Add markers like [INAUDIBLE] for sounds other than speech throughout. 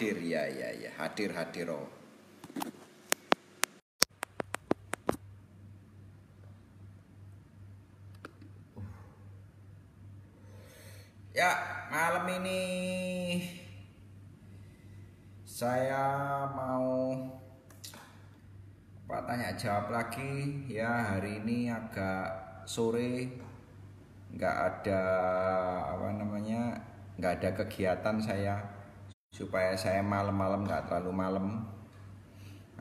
hadir ya ya ya. Hadir hadir oh. Ya, malam ini saya mau Pak tanya jawab lagi. Ya hari ini agak sore. Nggak ada apa namanya nggak ada kegiatan saya supaya saya malam-malam nggak terlalu malam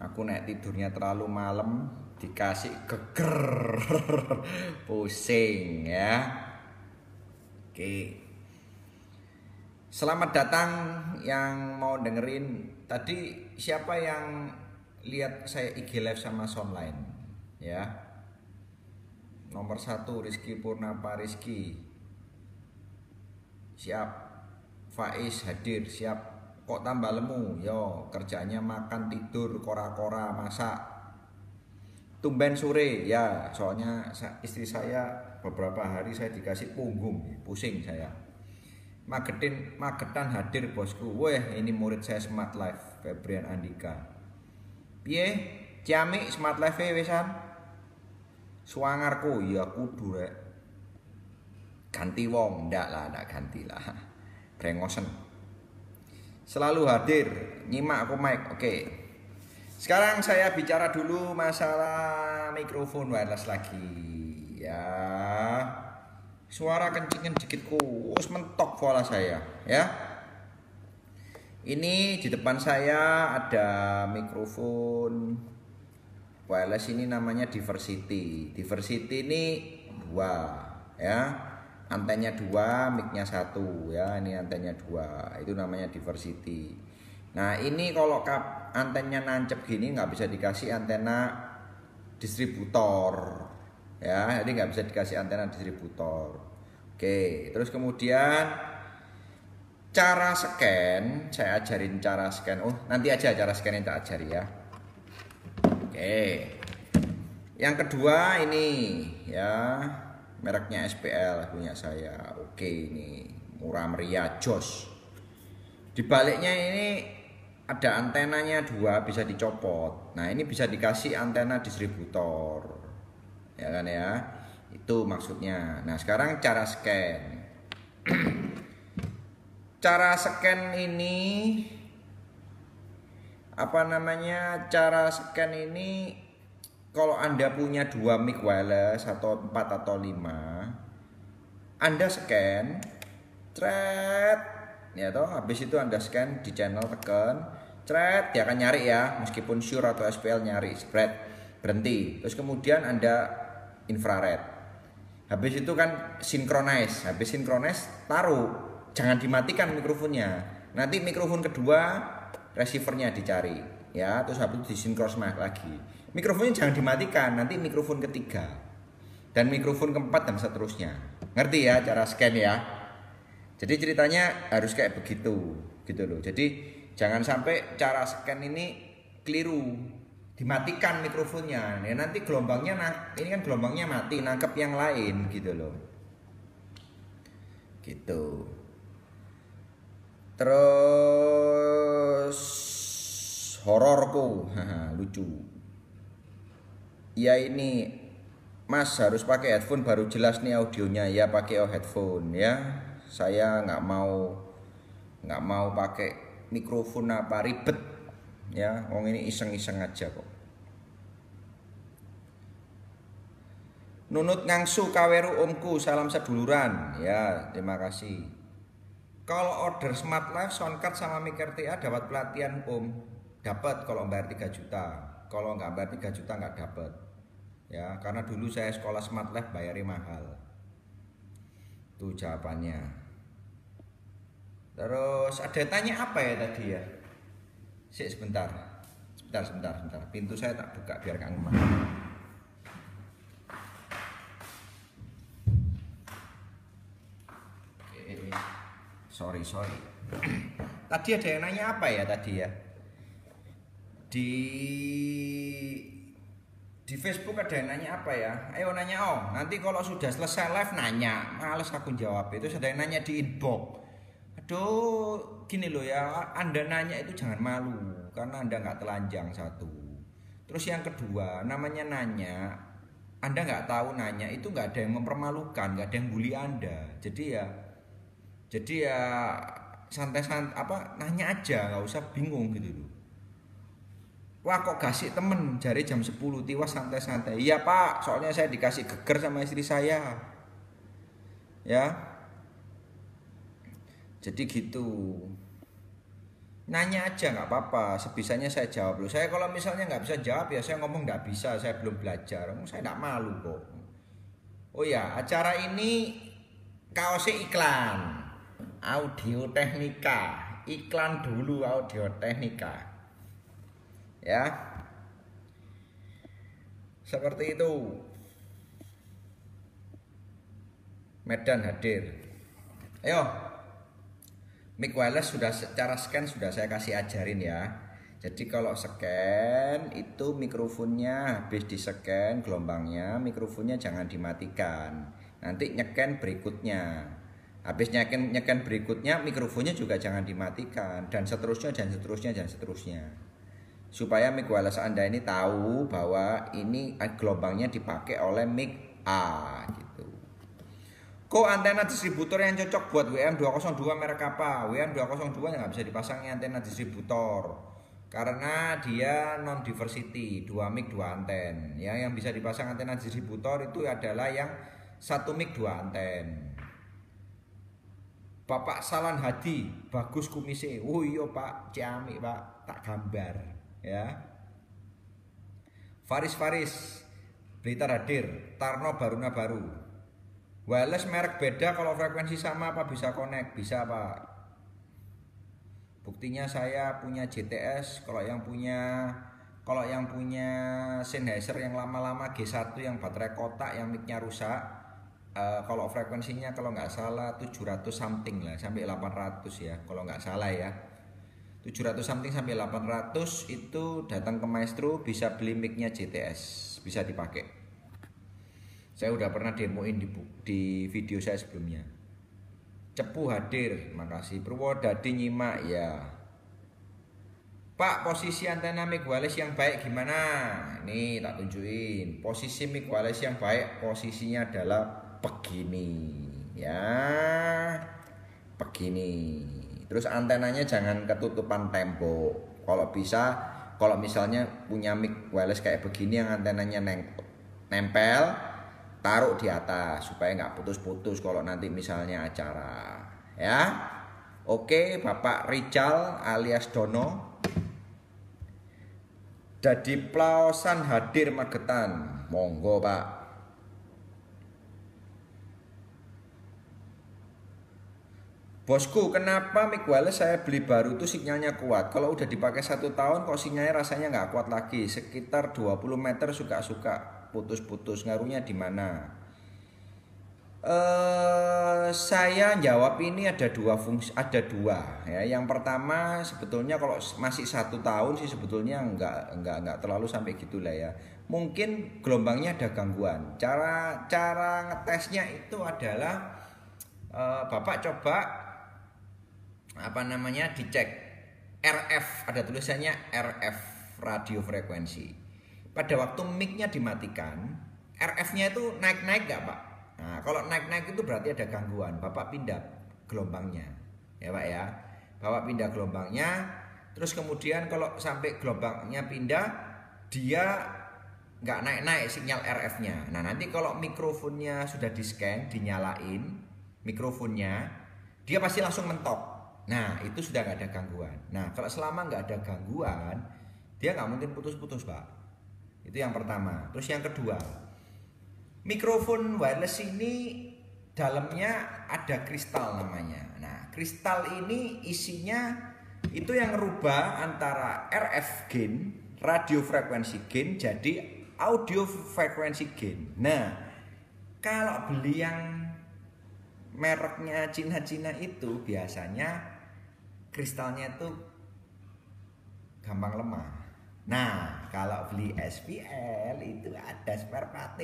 aku naik tidurnya terlalu malam dikasih geger [LAUGHS] pusing ya oke Selamat datang yang mau dengerin. Tadi siapa yang lihat saya IG live sama Sonline? Ya. Nomor satu Rizky Purnapa Rizky. Siap. Faiz hadir siap. Kok tambah lemu? Yo kerjanya makan tidur kora-kora masak. Tumben sore ya. Soalnya istri saya beberapa hari saya dikasih punggung, pusing saya. Magetin, Magetan hadir bosku. Weh, ini murid saya Smart Life, Febrian Andika. Piye? Ciamik Smart Life wisan? Suangarku ya kudu. Ganti wong, ndak lah, ndak ganti lah. Brengosen. Selalu hadir, nyimak aku mic. Oke. Sekarang saya bicara dulu masalah mikrofon wireless lagi. Ya. Suara kencingin dikitku, us mentok vola saya, ya. Ini di depan saya ada mikrofon wireless ini namanya Diversity. Diversity ini dua, ya. Antennya dua, micnya satu, ya. Ini antennya dua, itu namanya Diversity. Nah ini kalau kap antennya nancep gini nggak bisa dikasih antena distributor, ya. Jadi nggak bisa dikasih antena distributor. Oke terus kemudian cara scan saya ajarin cara scan. Oh nanti aja cara scan yang tak ajari ya. Oke. Yang kedua ini ya mereknya SPL punya saya. Oke ini murah meriah jos. Dibaliknya ini ada antenanya dua bisa dicopot. Nah ini bisa dikasih antena distributor. Ya kan ya? Itu maksudnya. Nah sekarang cara scan. [CLEARS THROAT] Cara scan ini apa namanya? Cara scan ini kalau anda punya dua mic wireless atau empat atau lima anda scan thread ya toh habis itu anda scan di channel tekan thread dia akan nyari ya meskipun sure atau SPL nyari spread berhenti terus kemudian anda infrared. Habis itu kan sinkronize, habis sinkronize taruh, jangan dimatikan mikrofonnya. Nanti mikrofon kedua receivernya dicari, ya, terus habis itu disinkros lagi. Mikrofonnya jangan dimatikan, nanti mikrofon ketiga. Dan mikrofon keempat dan seterusnya. Ngerti ya cara scan ya? Jadi ceritanya harus kayak begitu, gitu loh. Jadi jangan sampai cara scan ini keliru. Dimatikan mikrofonnya. Ya nanti gelombangnya ini kan gelombangnya mati nangkep yang lain gitu loh. Gitu. Terus hororku. [LAUGHS] Lucu ya ini Mas harus pakai headphone baru jelas nih audionya ya pakai headphone ya saya nggak mau nggak mau pakai mikrofon apa ribet ya wong ini iseng-iseng aja kok Nunut ngangsu kaweru omku, salam seduluran. Ya, terima kasih. Kalau order Smart Life, Soundcard sama Mikir TA dapat pelatihan om. Dapat kalau bayar 3 juta. Kalau nggak bayar 3 juta nggak dapat. Ya, karena dulu saya sekolah Smart Life bayarnya mahal. Itu jawabannya. Terus ada tanya apa ya tadi ya? Sik sebentar. Sebentar, sebentar, sebentar. Pintu saya tak buka biar Kang sorry sorry tadi ada yang nanya apa ya tadi ya di di Facebook ada yang nanya apa ya ayo nanya oh nanti kalau sudah selesai live nanya males aku jawab itu ada nanya di inbox Aduh, gini loh ya, Anda nanya itu jangan malu karena Anda nggak telanjang satu. Terus yang kedua, namanya nanya, Anda nggak tahu nanya itu nggak ada yang mempermalukan, nggak ada yang bully Anda. Jadi ya, jadi ya santai-santai apa nanya aja, nggak usah bingung gitu loh. Wah kok kasih temen? Jari jam 10 tiwas santai-santai. Iya pak. Soalnya saya dikasih geger sama istri saya. Ya. Jadi gitu. Nanya aja nggak apa-apa. Sebisanya saya jawab. Loh Saya kalau misalnya nggak bisa jawab ya saya ngomong nggak bisa. Saya belum belajar. Saya nggak malu kok. Oh ya acara ini Kaosnya iklan. Audio teknika. Iklan dulu audio teknika ya. Seperti itu. Medan hadir. Ayo. Mic wireless sudah secara scan sudah saya kasih ajarin ya. Jadi kalau scan itu mikrofonnya habis di scan gelombangnya mikrofonnya jangan dimatikan. Nanti nyeken berikutnya. Habis nyeken nyeken berikutnya mikrofonnya juga jangan dimatikan. Dan seterusnya dan seterusnya dan seterusnya supaya mic wireless Anda ini tahu bahwa ini gelombangnya dipakai oleh mic A gitu. Kok antena distributor yang cocok buat WM202 merek apa? WM202 nggak bisa dipasangi antena distributor karena dia non diversity, dua mic dua anten. Ya, yang bisa dipasang antena distributor itu adalah yang satu mic dua anten. Bapak Salan Hadi, bagus kumisnya. Oh iya Pak, ciamik Pak, tak gambar ya. Faris Faris Blitar hadir Tarno Baruna baru. Wireless merek beda kalau frekuensi sama apa? Bisa connect bisa pak buktinya saya punya JTS kalau yang punya kalau yang punya Sennheiser yang lama-lama G1 yang baterai kotak yang micnya rusak uh, kalau frekuensinya kalau nggak salah 700 something lah sampai 800 ya kalau nggak salah ya 700 something sampai 800 itu datang ke Maestro bisa beli micnya JTS bisa dipakai. Saya udah pernah demoin di, di video saya sebelumnya. Cepu hadir makasih Purwodadi nyimak ya. Pak posisi antena mic wireless yang baik gimana? Nih tak tunjukin. Posisi mic wireless yang baik posisinya adalah begini ya. Begini Terus antenanya jangan ketutupan tembok. Kalau bisa, kalau misalnya punya mic wireless kayak begini yang antenanya nempel, taruh di atas supaya nggak putus-putus kalau nanti misalnya acara. Ya, oke, Bapak Rijal alias Dono. Jadi Plaosan hadir Magetan, monggo Pak. Bosku, kenapa mic wireless saya beli baru itu sinyalnya kuat? Kalau udah dipakai satu tahun kok sinyalnya rasanya nggak kuat lagi. Sekitar 20 meter suka-suka putus-putus. Ngaruhnya di mana? Uh, saya jawab ini ada dua fungsi, ada dua ya. Yang pertama sebetulnya kalau masih satu tahun sih sebetulnya nggak nggak nggak terlalu sampai gitulah ya. Mungkin gelombangnya ada gangguan. Cara cara ngetesnya itu adalah uh, bapak coba apa namanya dicek RF ada tulisannya RF radio frekuensi. Pada waktu micnya dimatikan RF-nya itu naik-naik gak pak? Nah kalau naik-naik itu berarti ada gangguan. Bapak pindah gelombangnya ya pak ya. Bapak pindah gelombangnya terus kemudian kalau sampai gelombangnya pindah dia nggak naik-naik sinyal RF-nya nah nanti kalau mikrofonnya sudah di scan dinyalain mikrofonnya dia pasti langsung mentok Nah itu sudah nggak ada gangguan. Nah kalau selama nggak ada gangguan, dia nggak mungkin putus-putus pak. Itu yang pertama. Terus yang kedua, mikrofon wireless ini dalamnya ada kristal namanya. Nah kristal ini isinya itu yang rubah antara RF gain, radio frekuensi gain jadi audio frekuensi gain. Nah kalau beli yang mereknya Cina-Cina itu biasanya kristalnya itu gampang lemah. Nah, kalau beli SPL itu ada spare part.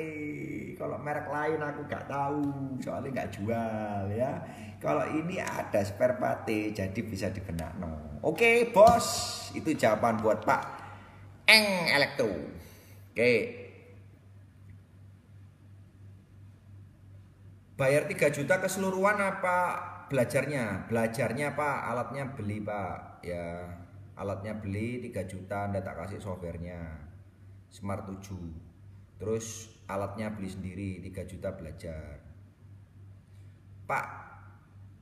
Kalau merek lain aku nggak tahu, soalnya nggak jual ya. Kalau ini ada spare part, jadi bisa dibenak no. Oke, bos, itu jawaban buat Pak Eng Elektro. Oke. Bayar 3 juta keseluruhan apa belajarnya? Belajarnya Pak, alatnya beli Pak. Ya, alatnya beli 3 juta Anda tak kasih softwarenya Smart 7 terus alatnya beli sendiri 3 juta belajar Pak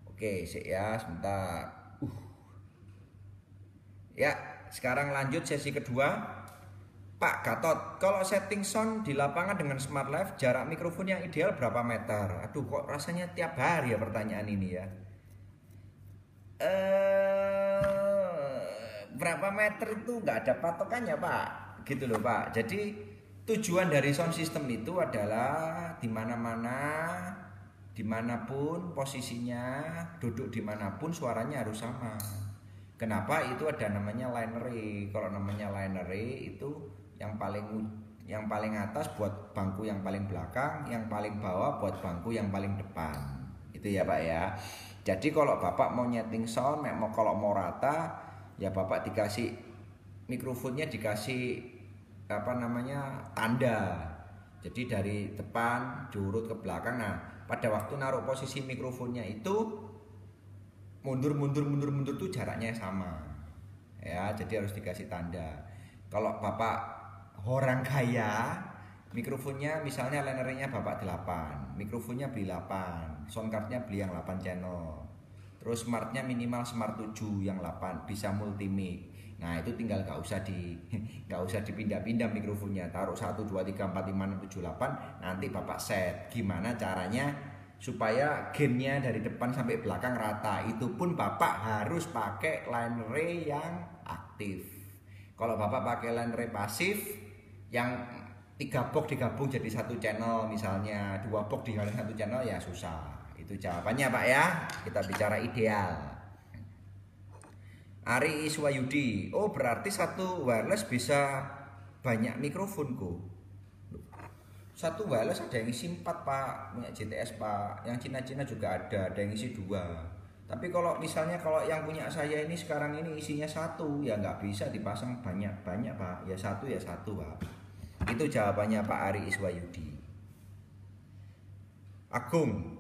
oke sih ya sebentar uh. ya sekarang lanjut sesi kedua Pak Gatot, kalau setting sound di lapangan dengan Smart Live, jarak mikrofon yang ideal berapa meter? Aduh, kok rasanya tiap hari ya pertanyaan ini ya. Eh, berapa meter itu nggak ada patokannya pak gitu loh pak jadi tujuan dari sound system itu adalah di mana-mana di mana pun posisinya duduk di mana pun suaranya harus sama kenapa itu ada namanya linery? Kalau namanya linery itu yang paling yang paling atas buat bangku yang paling belakang yang paling bawah buat bangku yang paling depan. Itu ya pak ya. Jadi kalau bapak mau nyeting sound mau kalau mau rata ya bapak dikasih mikrofonnya dikasih apa namanya tanda. Jadi dari depan diurut ke belakang. Nah pada waktu naruh posisi mikrofonnya itu mundur mundur mundur mundur tuh jaraknya sama ya jadi harus dikasih tanda kalau bapak orang kaya mikrofonnya misalnya linernya bapak 8 mikrofonnya beli 8 soundcardnya beli yang 8 channel Terus smartnya minimal smart 7 yang 8 bisa multi mic. Nah itu tinggal gak usah di [LAUGHS] gak usah dipindah-pindah mikrofonnya. Taruh 1, 2, 3, 4, 5, 6, 7, 8 Nanti bapak set Gimana caranya supaya gainnya dari depan sampai belakang rata Itu pun bapak harus pakai line ray yang aktif Kalau bapak pakai line ray pasif Yang tiga box digabung jadi satu channel misalnya Dua box digabung satu channel ya susah itu jawabannya Pak ya. Kita bicara ideal. Ari Iswayudi. Oh, berarti satu wireless bisa banyak mikrofonku. Satu wireless ada yang isi 4 Pak, punya GTS Pak. Yang Cina-Cina juga ada, ada yang isi dua. Tapi kalau misalnya kalau yang punya saya ini sekarang ini isinya satu, ya nggak bisa dipasang banyak-banyak Pak. Ya satu ya satu Pak. Itu jawabannya Pak Ari Iswayudi. Agung,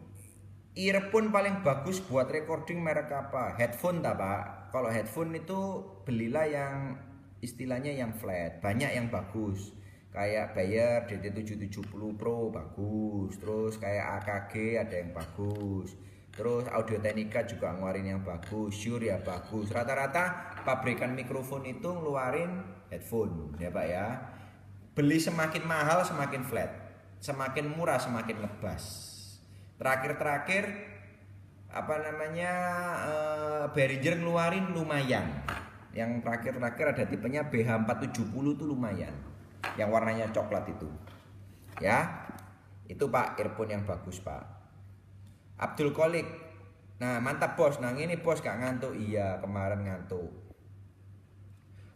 earphone paling bagus buat recording merek apa? Headphone tak pak? Kalau headphone itu belilah yang istilahnya yang flat, banyak yang bagus. Kayak Bayer DT770 Pro bagus, terus kayak AKG ada yang bagus. Terus Audio Technica juga ngeluarin yang bagus, Shure ya bagus. Rata-rata pabrikan mikrofon itu ngeluarin headphone, ya Pak ya. Beli semakin mahal semakin flat, semakin murah semakin ngebas terakhir-terakhir apa namanya uh, Behringer ngeluarin lumayan yang terakhir-terakhir ada tipenya BH470 itu lumayan yang warnanya coklat itu. Ya itu pak earphone yang bagus pak. Abdul Kolik nah mantap bos. Nah ini bos gak ngantuk. Iya kemarin ngantuk.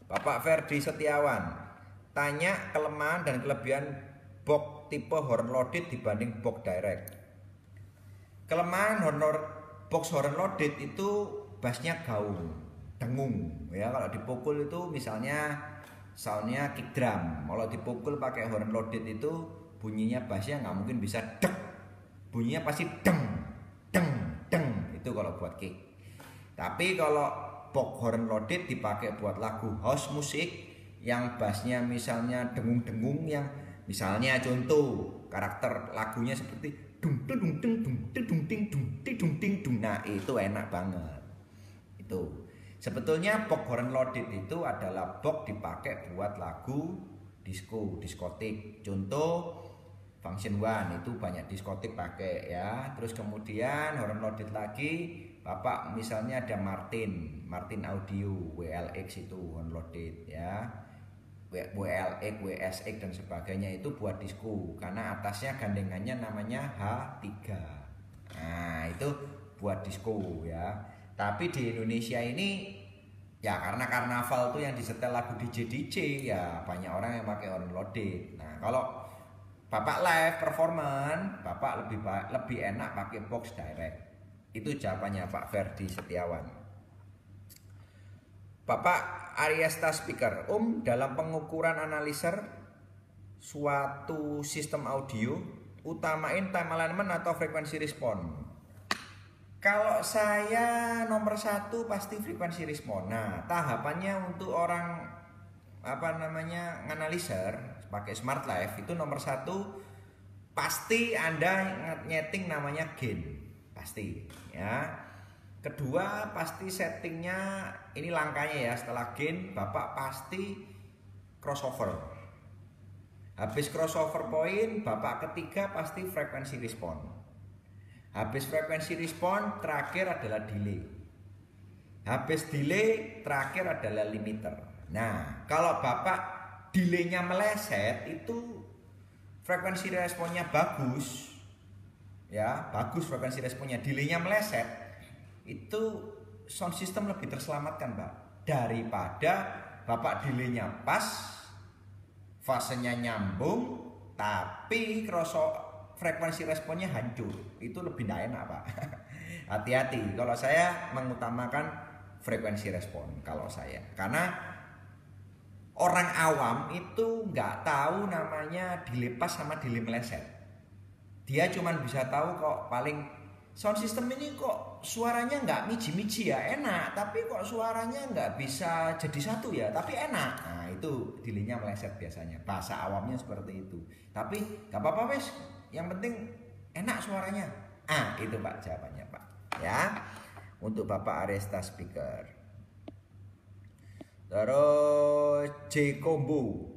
Bapak Ferdi Setiawan. Tanya kelemahan dan kelebihan box tipe horn loaded dibanding box direct. Kelemahan honor box horn loaded itu bassnya gaung dengung. Ya kalau dipukul itu misalnya soundnya kick drum kalau dipukul pakai horn loaded itu bunyinya bassnya nggak mungkin bisa dek bunyinya pasti deng deng deng itu kalau buat kick tapi kalau box horn loaded dipakai buat lagu house musik yang bassnya misalnya dengung-dengung yang misalnya contoh karakter lagunya seperti dung dung dung dung dung dung dung dung dung dung nah itu enak banget itu sebetulnya box horn loaded itu adalah box dipakai buat lagu disco diskotik contoh function one itu banyak diskotik pakai ya terus kemudian horn loaded lagi bapak misalnya ada Martin Martin Audio WLX itu horn loaded ya WLX, WSX dan sebagainya itu buat disku karena atasnya gandengannya namanya H3. Nah, itu buat disku ya. Tapi di Indonesia ini ya karena karnaval tuh yang disetel lagu DJ DJ ya banyak orang yang pakai on loaded. Nah kalau bapak live performance bapak lebih lebih enak pakai box direct. Itu jawabannya Pak Ferdi Setiawan. Bapak Ariesta Speaker Om dalam pengukuran analiser suatu sistem audio utamain time alignment atau frekuensi respon kalau saya nomor satu pasti frekuensi respon. Nah, tahapannya untuk orang apa namanya nganaliser pakai smart life itu nomor satu pasti anda nyeting namanya gain pasti ya. Kedua pasti settingnya ini langkahnya ya setelah gain bapak pasti crossover. Habis crossover point bapak ketiga pasti frekuensi respon. Habis frekuensi respon terakhir adalah delay. Habis delay terakhir adalah limiter. Nah, kalau Bapak delaynya meleset itu frekuensi responnya bagus. Ya, bagus frekuensi responnya. Delaynya meleset itu sound system lebih terselamatkan, Pak. Daripada Bapak delaynya pas, fasenya nyambung, tapi crossover frekuensi responnya hancur. Itu lebih tidak enak pak. [LAUGHS] Hati-hati. Kalau saya mengutamakan frekuensi respon kalau saya. Karena orang awam itu nggak tahu namanya dilepas sama delay meleset. Dia cuma bisa tahu kok paling sound system ini kok suaranya nggak miji-miji ya enak. Tapi kok suaranya nggak bisa jadi satu ya tapi enak. Nah itu delaynya meleset biasanya. Bahasa awamnya seperti itu. Tapi nggak apa-apa wes yang penting enak suaranya. Ah itu pak jawabannya pak. Ya untuk bapak Aresta speaker. Terus J. Kombu.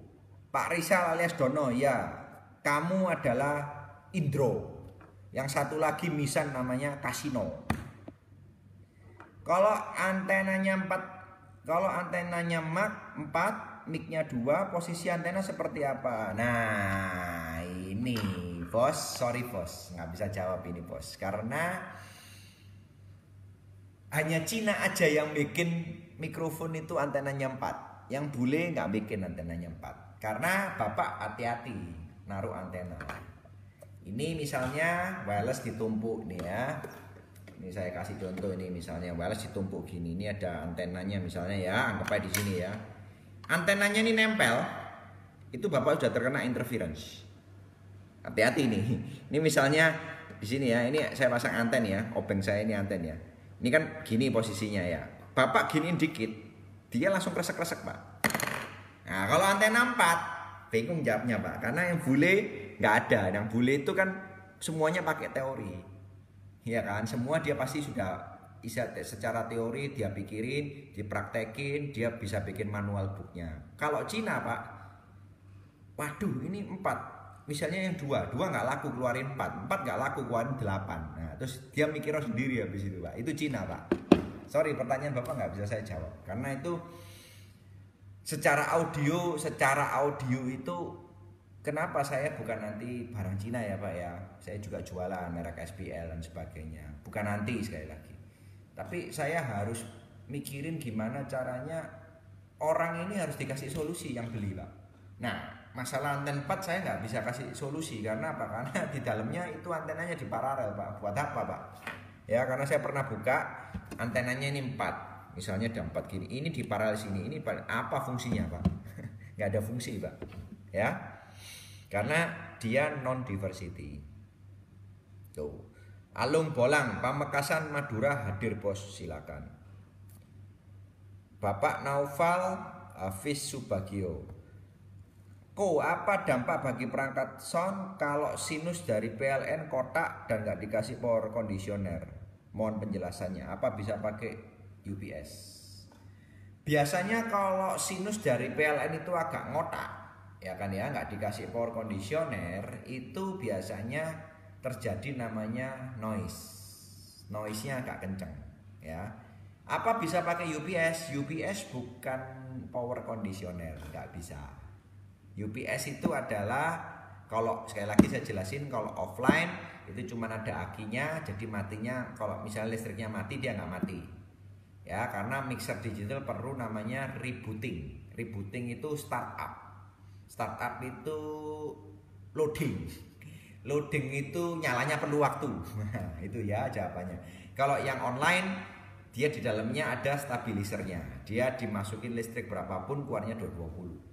Pak Rizal alias Dono ya. Kamu adalah Indro. Yang satu lagi Misan namanya Kasino. Kalau antenanya 4 kalau antenanya Mak 4 mic-nya 2 posisi antena seperti apa? Nah ini bos sorry bos nggak bisa jawab ini bos. Karena hanya Cina aja yang bikin mikrofon itu antenanya 4 yang bule nggak bikin antenanya 4 karena bapak hati-hati naruh antena. Ini misalnya wireless ditumpuk nih ya. Ini saya kasih contoh ini misalnya wireless ditumpuk gini. Ini ada antenanya misalnya ya anggap aja di sini ya. Antenanya ini nempel itu bapak sudah terkena interference hati-hati nih. Ini misalnya di sini ya ini saya pasang anten ya obeng saya ini anten ya. Ini kan gini posisinya ya. Bapak giniin dikit dia langsung kresek-kresek pak. Nah kalau antena 4 bingung jawabnya pak. Karena yang bule nggak ada. Yang bule itu kan semuanya pakai teori. Ya kan? Semua dia pasti sudah bisa secara teori dia pikirin dipraktekin dia bisa bikin manual booknya. Kalau Cina pak waduh ini empat misalnya yang dua dua nggak laku keluarin empat empat nggak laku keluarin delapan. Nah terus dia mikir sendiri habis itu pak. Itu Cina pak. Sorry pertanyaan bapak nggak bisa saya jawab. Karena itu secara audio secara audio itu kenapa saya bukan nanti barang Cina ya pak ya? Saya juga jualan merek SPL dan sebagainya. Bukan nanti sekali lagi. Tapi saya harus mikirin gimana caranya orang ini harus dikasih solusi yang beli pak. Nah masalah anten 4 saya nggak bisa kasih solusi. Karena apa? Karena [LAUGHS] di dalamnya itu antenanya di paralel pak. Buat apa pak? Ya karena saya pernah buka antenanya ini 4 misalnya ada 4 gini ini di paralel sini ini apa fungsinya pak? [LAUGHS] Nggak ada fungsi pak. Ya? Karena dia non diversity tuh. Alung Bolang Pamekasan Madura hadir bos. Silakan. Bapak Naufal Hafiz Subagio Ko, apa dampak bagi perangkat sound kalau sinus dari PLN kotak dan nggak dikasih power conditioner? Mohon penjelasannya. Apa bisa pakai UPS? Biasanya kalau sinus dari PLN itu agak ngotak, ya kan ya, nggak dikasih power conditioner, itu biasanya terjadi namanya noise. Noise-nya agak kenceng, ya. Apa bisa pakai UPS? UPS bukan power conditioner, nggak bisa UPS itu adalah kalau sekali lagi saya jelasin kalau offline itu cuma ada akinya jadi matinya kalau misalnya listriknya mati dia nggak mati. Ya karena mixer digital perlu namanya rebooting. Rebooting itu startup. Startup itu loading. Loading itu nyalanya perlu waktu. [LAUGHS] Itu ya jawabannya. Kalau yang online dia di dalamnya ada stabilisernya. Dia dimasukin listrik berapapun keluarnya 220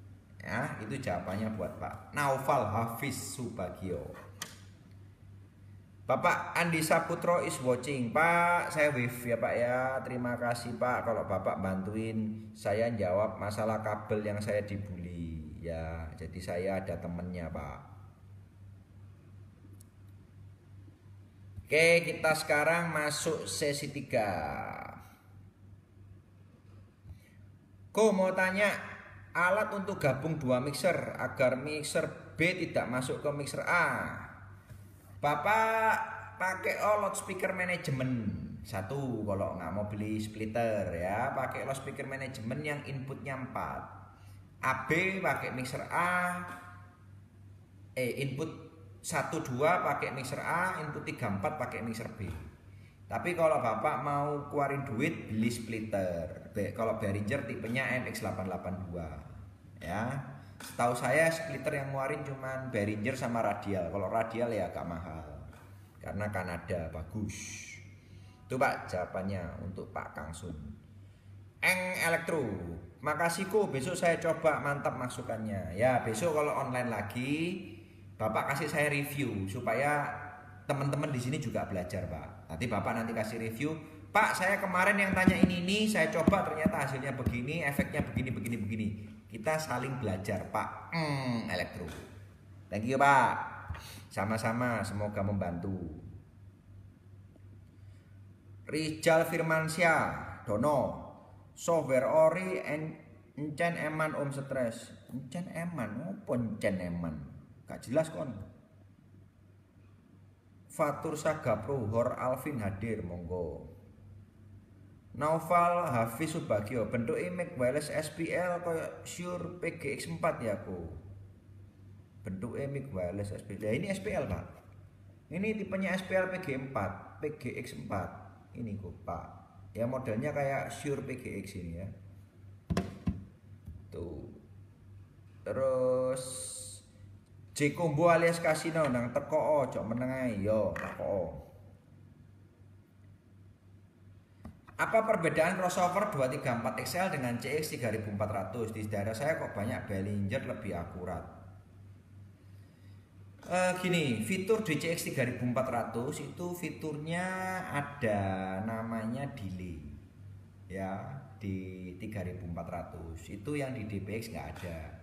ya itu jawabannya buat Pak Naufal Hafiz Subagio. Bapak Andi Saputro is watching. Pak saya wave ya Pak ya. Terima kasih Pak. Kalau Bapak bantuin saya jawab masalah kabel yang saya dibully. Ya jadi saya ada temennya Pak. Oke, kita sekarang masuk sesi 3. Ko mau tanya alat untuk gabung dua mixer agar mixer B tidak masuk ke mixer A. Bapak pakai oh, loudspeaker manajemen satu kalau nggak mau beli splitter ya pakai loudspeaker manajemen yang inputnya 4 AB pakai mixer A eh input 1 2 pakai mixer A, input 3 4 pakai mixer B. Tapi kalau Bapak mau keluarin duit beli splitter. Kalau Behringer tipenya MX882 ya. Tahu saya splitter yang ngeluarin cuman Behringer sama radial. Kalau radial ya agak mahal. Karena Kanada bagus. Itu Pak jawabannya untuk Pak Kang Sun. Eng Elektro. Makasih kok besok saya coba mantap masukannya. Ya, besok kalau online lagi Bapak kasih saya review supaya teman-teman di sini juga belajar, Pak. Nanti Bapak nanti kasih review, Pak, saya kemarin yang tanya ini ini, saya coba ternyata hasilnya begini, efeknya begini begini begini. Kita saling belajar, Pak. Hmm, elektro. Thank you, Pak. Sama-sama, semoga membantu. Rijal Firmansyah, Dono. Software ori encen eman om stres. Encen eman, opo encen eman? Gak jelas kon. Fatur Sagapro Hor Alvin hadir monggo. Naufal Hafiz Subagio bentuk image wireless SPL koyo Shure PGX4 ya aku. Bentuk image wireless SPL. Ya ini SPL, Pak. Ini tipenya SPL PG4, PGX4. Ini kok, Pak. Ya modelnya kayak Shure PGX ini ya. Tuh. Terus J combo alias kasino nang teko ojo menengai yo teko. Apa perbedaan crossover 234 XL dengan CX 3400? Di daerah saya kok banyak Behringer lebih akurat. Uh, gini, fitur di CX 3400 itu fiturnya ada namanya delay. Ya, di 3400. Itu yang di DBX nggak ada.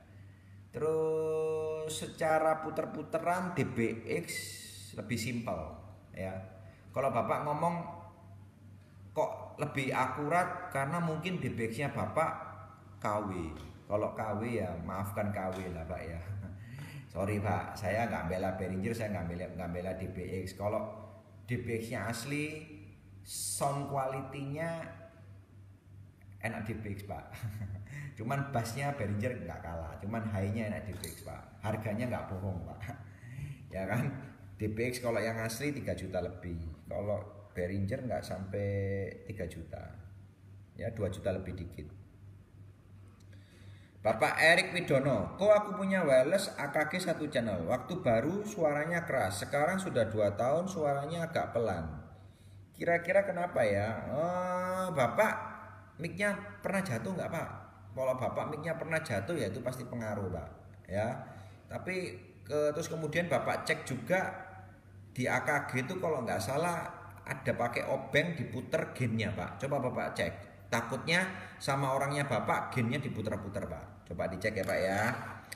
Terus secara puter-puteran DBX lebih simpel ya. Kalau Bapak ngomong kok lebih akurat karena mungkin DBX-nya Bapak KW. Kalau KW ya maafkan KW lah Pak ya. [LAUGHS] Sorry Pak, saya nggak bela Behringer, saya nggak bela nggak bela DBX. Kalau DBX-nya asli, sound quality-nya enak DBX Pak. [LAUGHS] Cuman bassnya Behringer nggak kalah, cuman high-nya enak DBX pak. Harganya nggak bohong pak, [LAUGHS] ya kan? DBX kalau yang asli 3 juta lebih, kalau Behringer nggak sampai 3 juta, ya 2 juta lebih dikit. Bapak Erik Widono, kok aku punya wireless AKG satu channel. Waktu baru suaranya keras, sekarang sudah dua tahun suaranya agak pelan. Kira-kira kenapa ya? Oh, Bapak micnya pernah jatuh nggak Pak? Kalau bapak micnya pernah jatuh ya itu pasti pengaruh pak ya. Tapi ke, terus kemudian bapak cek juga di AKG itu kalau nggak salah ada pakai obeng diputer gennya pak coba bapak cek. Takutnya sama orangnya bapak gennya diputer-puter pak coba dicek ya pak ya.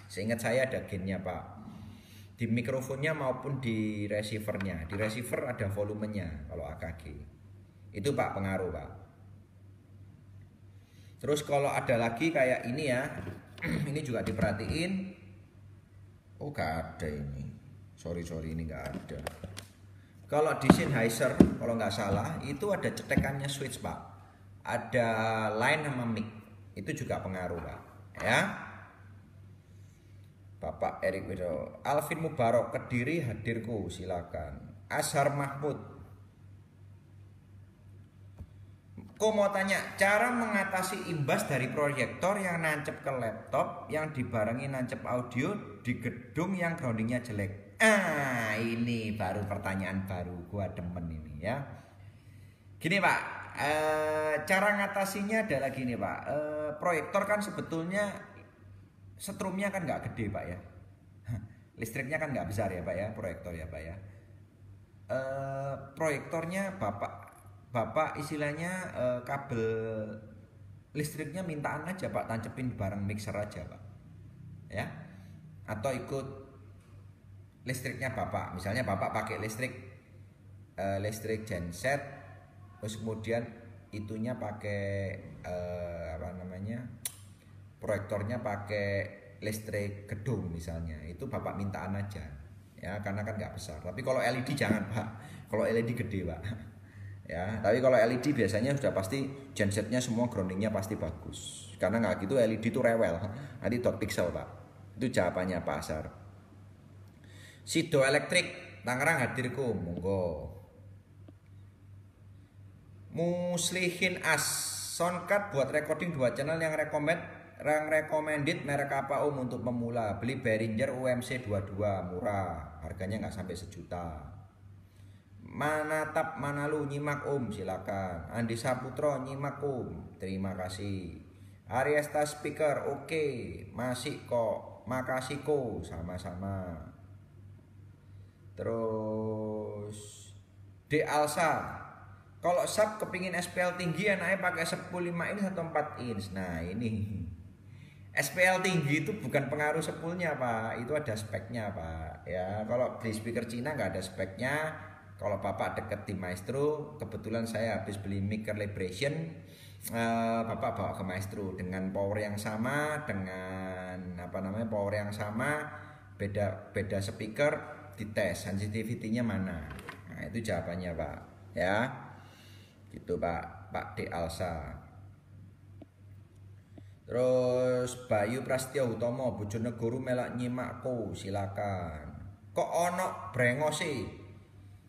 Seingat saya ada gennya pak. Di mikrofonnya maupun di receivernya. Di receiver ada volumenya kalau AKG itu pak pengaruh pak Terus kalau ada lagi kayak ini ya, [CLEARS THROAT] ini juga diperhatiin. Oh gak ada ini. Sorry sorry ini gak ada. Kalau di Sennheiser kalau nggak salah itu ada cetekannya switch pak. Ada line sama mic. Itu juga pengaruh pak. Ya. Bapak Erik Widodo, Alvin Mubarok Kediri hadirku silakan. Ashar Mahmud Kok mau tanya cara mengatasi imbas dari proyektor yang nancep ke laptop yang dibarengi nancep audio di gedung yang groundingnya jelek. Ah ini baru pertanyaan baru gua demen ini ya. Gini pak, e, cara ngatasinya adalah gini pak. E, proyektor kan sebetulnya setrumnya kan nggak gede pak ya. Listriknya kan nggak besar ya pak ya proyektor ya pak ya. E, proyektornya bapak bapak istilahnya uh, kabel listriknya mintaan aja pak tancepin barang mixer aja pak. Ya? Atau ikut listriknya bapak. Misalnya bapak pakai listrik uh, listrik genset terus kemudian itunya pakai uh, apa namanya proyektornya pakai listrik gedung misalnya. Itu bapak mintaan aja. Ya karena kan nggak besar. Tapi kalau LED jangan pak. Kalau LED gede pak ya tapi kalau LED biasanya sudah pasti gensetnya semua groundingnya pasti bagus. Karena nggak gitu LED itu rewel. Nanti dot pixel pak. Itu jawabannya pasar Sido elektrik Tangerang hadirku. Monggo. Muslihin As Soundcard buat recording dua channel yang recommend yang recommended merek apa om untuk pemula? Beli Behringer UMC 22 murah. Harganya nggak sampai sejuta Mana tap mana lu nyimak om silakan. Andi Saputro nyimak om. Terima kasih. Ariesta speaker oke okay. masih kok. Makasih kok sama-sama. Terus D Alsa. Kalau sub kepingin SPL tinggi anaknya pakai 10 5 inch atau 4 inch. Nah, ini SPL tinggi itu bukan pengaruh sepulnya pak, itu ada speknya pak. Ya kalau beli speaker Cina nggak ada speknya, kalau bapak deket di Maestro, kebetulan saya habis beli mic calibration, uh, bapak bawa ke Maestro dengan power yang sama, dengan apa namanya power yang sama, beda beda speaker, dites sensitivity-nya mana. Nah itu jawabannya pak, ya, gitu pak, Pak D Alsa. Terus Bayu Prastio Utomo Bojonegoro melak nyimakku silakan. Kok ono brengos sih?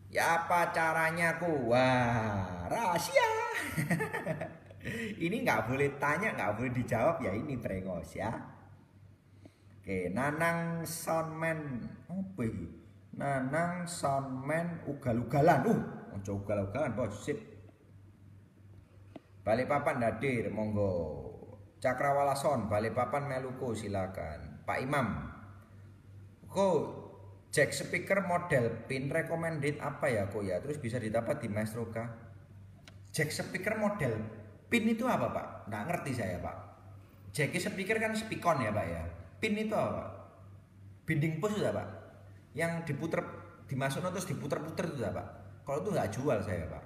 Ya apa caranya ku? Wah, rahasia. [LAUGHS] ini nggak boleh tanya, nggak boleh dijawab ya ini brengos ya. Oke, Nanang Soundman apa ini? Nanang Soundman ugal-ugalan. Uh, ojo ugal-ugalan bos, sip. Balikpapan Nadir, monggo. Cakrawala Son, Balikpapan Meluko silakan. Pak Imam. Kok Jack speaker model pin recommended apa ya kok ya? Terus bisa didapat di Maestro kah? Jack speaker model pin itu apa pak? Nggak ngerti saya pak. Jack speaker kan speakon ya pak ya. Pin itu apa? Binding push itu pak? Yang diputer dimasukkan terus diputer-puter itu pak? Kalau itu nggak jual saya pak.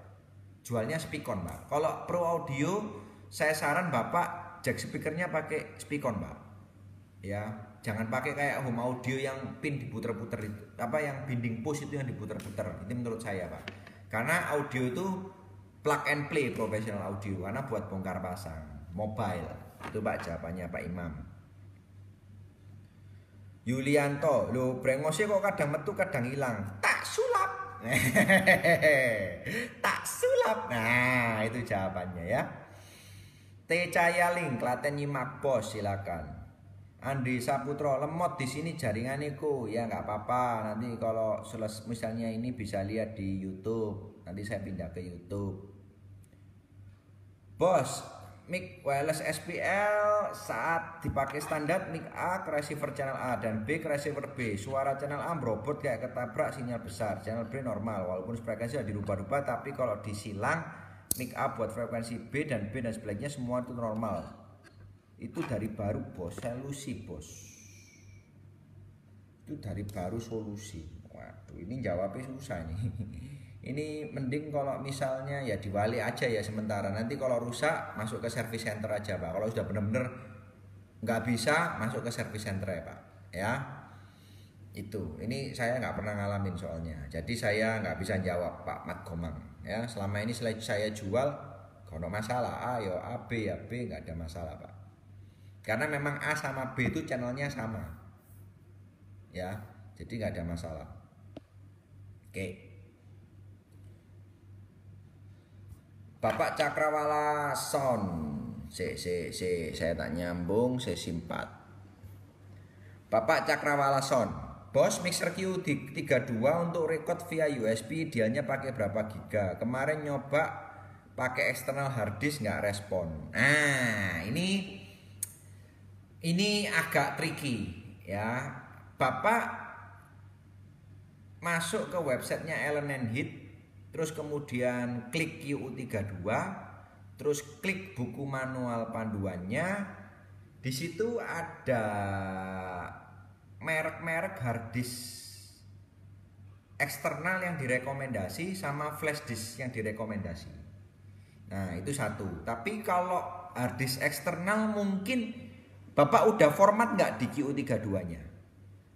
Jualnya speakon pak. Kalau pro audio saya saran bapak jack speakernya pakai speakon pak. Ya, jangan pakai kayak home audio yang pin diputer-puter itu apa yang binding push itu yang diputer-puter. Itu menurut saya pak. Karena audio itu plug and play professional audio karena buat bongkar pasang. Mobile. Itu pak jawabannya pak Imam. Yulianto lo brengosnya kok kadang metu kadang hilang. Tak sulap. [LAUGHS] Tak sulap. Nah itu jawabannya ya. T Cayaling Klaten nyimak bos silakan Andi Saputro lemot di sini jaringan jaringaniku ya nggak apa-apa. Nanti kalau seles misalnya ini bisa lihat di YouTube. Nanti saya pindah ke YouTube. Bos mic wireless SPL saat dipakai standar mic A ke receiver channel A dan B ke receiver B. Suara channel A merobot kayak ketabrak sinyal besar. Channel B normal walaupun frekuensi sudah dirubah-rubah tapi kalau disilang mic A buat frekuensi B dan B dan sebaliknya semua itu normal itu dari baru bos solusi bos. Itu dari baru solusi. Waduh ini jawabnya susah nih [LAUGHS] ini mending kalau misalnya ya diwali aja ya sementara. Nanti kalau rusak masuk ke service center aja pak. Kalau sudah bener-bener nggak bisa masuk ke service center ya pak. Ya? Itu. Ini saya nggak pernah ngalamin soalnya. Jadi saya nggak bisa jawab pak Mat Gomang ya selama ini saya jual kalau masalah. A yo A B ya B nggak ada masalah pak karena memang A sama B itu channelnya sama. Ya, jadi nggak ada masalah. Oke. Bapak Cakrawala Son. Si, si, si, saya tak nyambung, saya simpat. Bapak Cakrawala Son. Bos mixer Q32 untuk record via USB idealnya pakai berapa giga? Kemarin nyoba pakai eksternal hard disk nggak respon. Nah, ini ini agak tricky ya. Bapak masuk ke websitenya Allen and Heath terus kemudian klik QU32 terus klik buku manual panduannya. Di situ ada merek-merek hard disk eksternal yang direkomendasi sama flash disk yang direkomendasi. Nah itu satu. Tapi kalau hard disk eksternal mungkin bapak udah format nggak di QU32 nya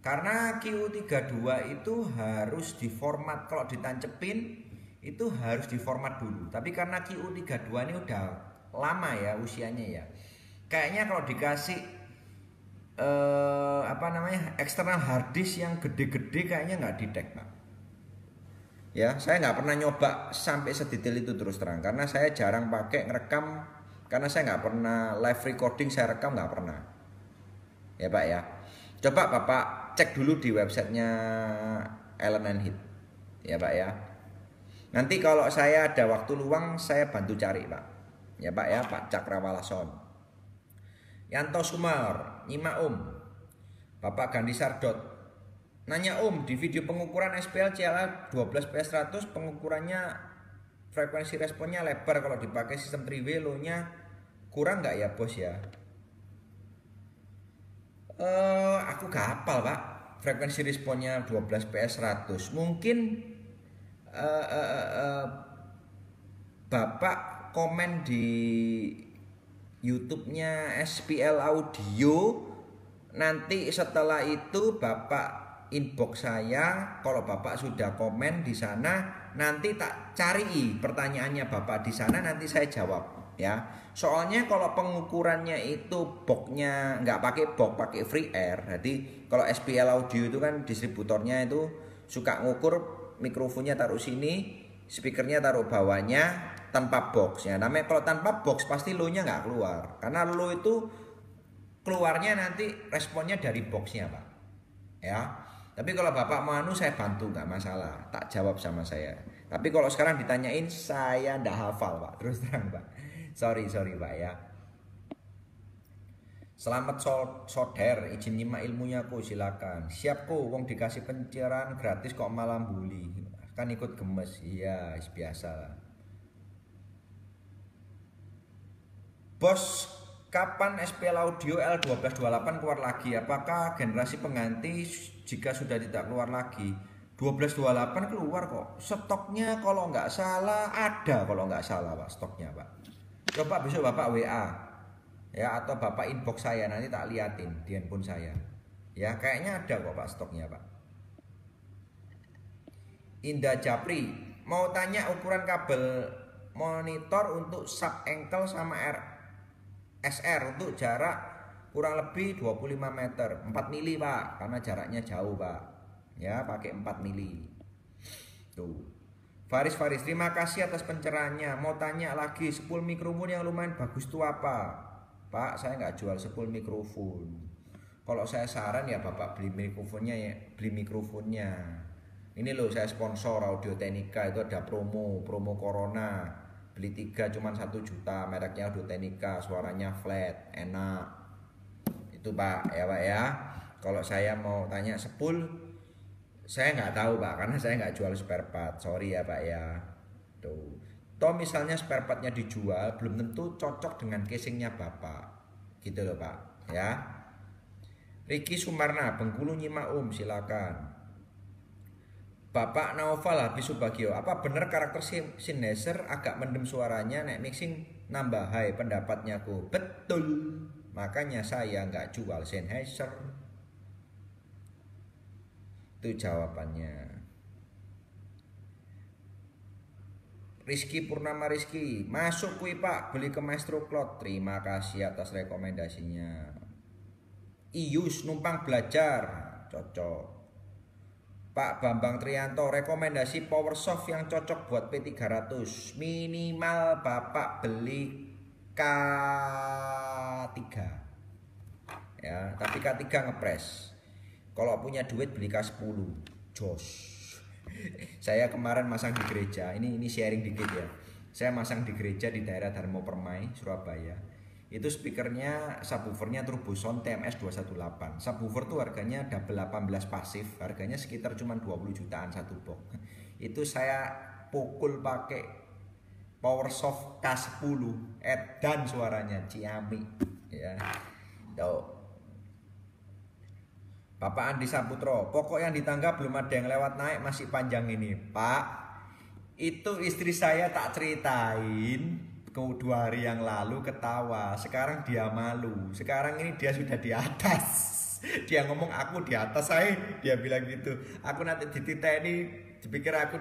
karena QU32 itu harus diformat kalau ditancepin itu harus diformat dulu. Tapi karena QU32 ini udah lama ya usianya ya. Kayaknya kalau dikasih eh, apa namanya eksternal hard disk yang gede-gede kayaknya nggak detect pak. Ya, saya nggak pernah nyoba sampai sedetail itu terus terang karena saya jarang pakai ngerekam karena saya nggak pernah live recording saya rekam nggak pernah. Ya pak ya. Coba bapak cek dulu di websitenya Ellen Heath. Ya pak ya. Nanti kalau saya ada waktu luang saya bantu cari Pak. Ya Pak ya, Pak Cakrawalason. Yanto Sumar, Nyima Om. Bapak Gandhi Sardot. Nanya Om, di video pengukuran SPL CLA 12 PS100 pengukurannya frekuensi responnya lebar kalau dipakai sistem 3W low-nya kurang nggak ya bos ya? Uh, aku gak hafal pak. Frekuensi responnya 12 PS 100 mungkin uh, uh, uh, Bapak komen di YouTube-nya SPL Audio. Nanti setelah itu Bapak inbox saya. Kalau Bapak sudah komen di sana nanti tak cari pertanyaannya Bapak di sana nanti saya jawab ya soalnya kalau pengukurannya itu boxnya nggak pakai box pakai free air jadi kalau SPL audio itu kan distributornya itu suka ngukur mikrofonnya taruh sini, speakernya taruh bawahnya tanpa box ya. Namanya kalau tanpa box pasti low-nya nggak keluar. Karena low itu keluarnya nanti responnya dari boxnya pak. Ya. Tapi kalau bapak mau anu saya bantu nggak masalah, tak jawab sama saya. Tapi kalau sekarang ditanyain saya ndak hafal pak, terus terang pak. Sorry sorry pak ya. Selamat soder, izin nyimak ilmunya ku silakan. Siap ku, wong dikasih pencerahan gratis kok malam bully. Kan ikut gemes, iya biasa lah. Bos, kapan SPL Audio L1228 keluar lagi? Apakah generasi pengganti jika sudah tidak keluar lagi? 1228 keluar kok. Stoknya kalau nggak salah ada kalau nggak salah pak stoknya pak. Coba besok bapak WA ya atau bapak inbox saya nanti tak liatin di handphone saya ya kayaknya ada kok pak stoknya pak Indah Japri mau tanya ukuran kabel monitor untuk sub ankle sama R SR untuk jarak kurang lebih 25 meter. 4 mili pak. Karena jaraknya jauh pak. Ya pakai 4 mili. Tuh. Faris Faris terima kasih atas pencerahannya. Mau tanya lagi 10 mikrofon yang lumayan bagus tuh apa? Pak saya nggak jual sepul mikrofon. Kalau saya saran ya bapak beli mikrofonnya ya beli mikrofonnya. Ini loh saya sponsor Audio Technica. Itu ada promo promo Corona. Beli tiga cuman satu juta mereknya Audio Technica. Suaranya flat enak itu pak ya pak ya. Kalau saya mau tanya sepul saya nggak tahu pak karena saya nggak jual spare part. Sorry ya pak ya. Tuh. Toh misalnya spare partnya dijual belum tentu cocok dengan casingnya bapak. Gitu loh pak ya. Riki Sumarna Bengkulu Nyima Um silakan. Bapak Naufal habis Subagio apa benar karakter Sennheiser agak mendem suaranya naik mixing nambah high pendapatnya ku betul makanya saya nggak jual Sennheiser. Itu jawabannya. Rizky Purnama Rizky Masuk kui pak. Beli ke Maestro Cloud. Terima kasih atas rekomendasinya. Ius numpang belajar. Cocok. Pak Bambang Trianto rekomendasi power soft yang cocok buat P300 minimal Bapak beli K3 ya tapi K3 ngepres. Kalau punya duit beli K10 jos. [LAUGHS] Saya kemarin masang di gereja. Ini ini sharing dikit ya. Saya masang di gereja di daerah Darmo Permai Surabaya. Itu speakernya subwoofernya Turboson TMS 218 subwoofer tuh harganya double 18 pasif. Harganya sekitar cuma 20 jutaan satu box. [LAUGHS] Itu saya pukul pakai PowerSoft K10 edan suaranya ciami ya tuh Bapak Andi Saputro, pokok yang di tangga belum ada yang lewat naik masih panjang ini. Pak, itu istri saya tak ceritain dua hari yang lalu ketawa, sekarang dia malu. Sekarang ini dia sudah di atas. Dia ngomong aku di atas saya, dia bilang gitu. Aku nanti di ini dipikir aku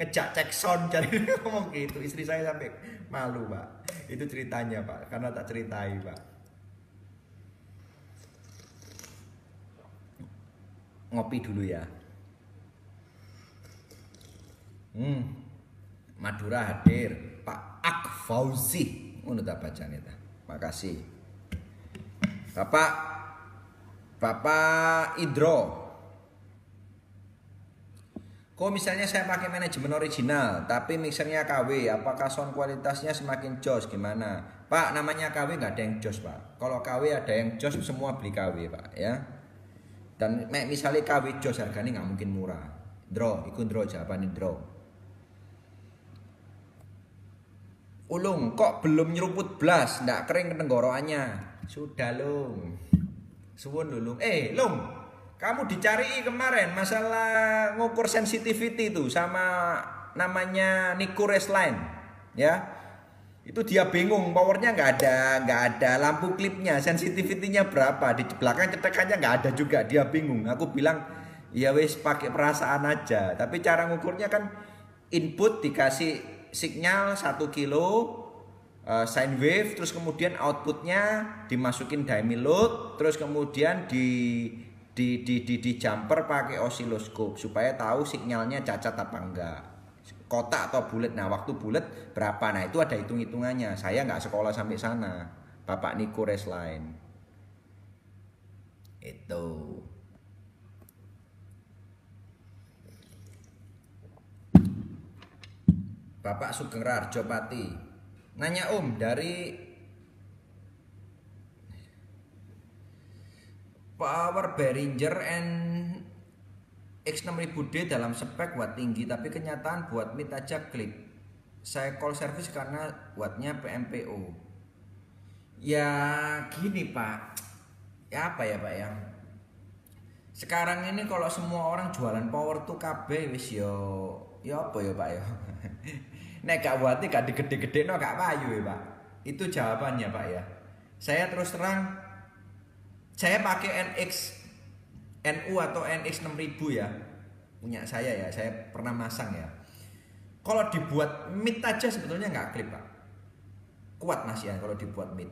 ngejak cek sound [LAUGHS] jadi ngomong gitu. Istri saya sampai malu, Pak. Itu ceritanya, Pak, karena tak ceritai, Pak. Ngopi dulu ya. Hmm. Madura hadir, Pak Akfauzi. Ngono tak bacane. Makasih. Bapak Bapak Idro. Kok misalnya saya pakai manajemen original, tapi mixernya KW, apakah sound kualitasnya semakin jos gimana? Pak, namanya KW nggak ada yang jos pak. Kalau KW ada yang jos, semua beli KW pak, ya. Dan misalnya KW jos harganya nggak mungkin murah. Draw, ikut draw jawaban draw. Ulung, kok belum nyeruput blas, ndak kering tenggorokannya. Sudah, Lung. Suwun Lung. Eh, Lung, kamu dicari kemarin masalah ngukur sensitivity itu sama namanya Niku Line, ya. Itu dia bingung, powernya nggak ada, nggak ada lampu klipnya, sensitivity-nya berapa, di belakang cetekannya nggak ada juga, dia bingung. Aku bilang, ya wis pakai perasaan aja. Tapi cara ngukurnya kan input dikasih signal 1 kilo uh, sine wave terus kemudian outputnya dimasukin diamond load terus kemudian di di di di, di jumper pakai osiloskop supaya tahu sinyalnya cacat apa enggak. Kotak atau bulat nah waktu bulat berapa? Nah itu ada hitung hitungannya saya nggak sekolah sampai sana. Bapak Niko Resline. Itu. Bapak Sugeng Rarjo Pati. Nanya Om dari Power Behringer and X6000D dalam spek watt tinggi tapi kenyataan buat mid aja klip. Saya call service karena wattnya PMPO. Ya gini Pak. Ya apa ya Pak ya? Sekarang ini kalau semua orang jualan power tuh KB wis yo ya apa ya Pak ya? [LAUGHS] Nek gak buat gak digede-gede no gak payu ya pak. Itu jawabannya pak ya. Saya terus terang, saya pakai NX NU atau NX 6000 ya. Punya saya ya, saya pernah masang ya. Kalau dibuat mid aja sebetulnya nggak klip pak. Kuat masih ya kalau dibuat mid.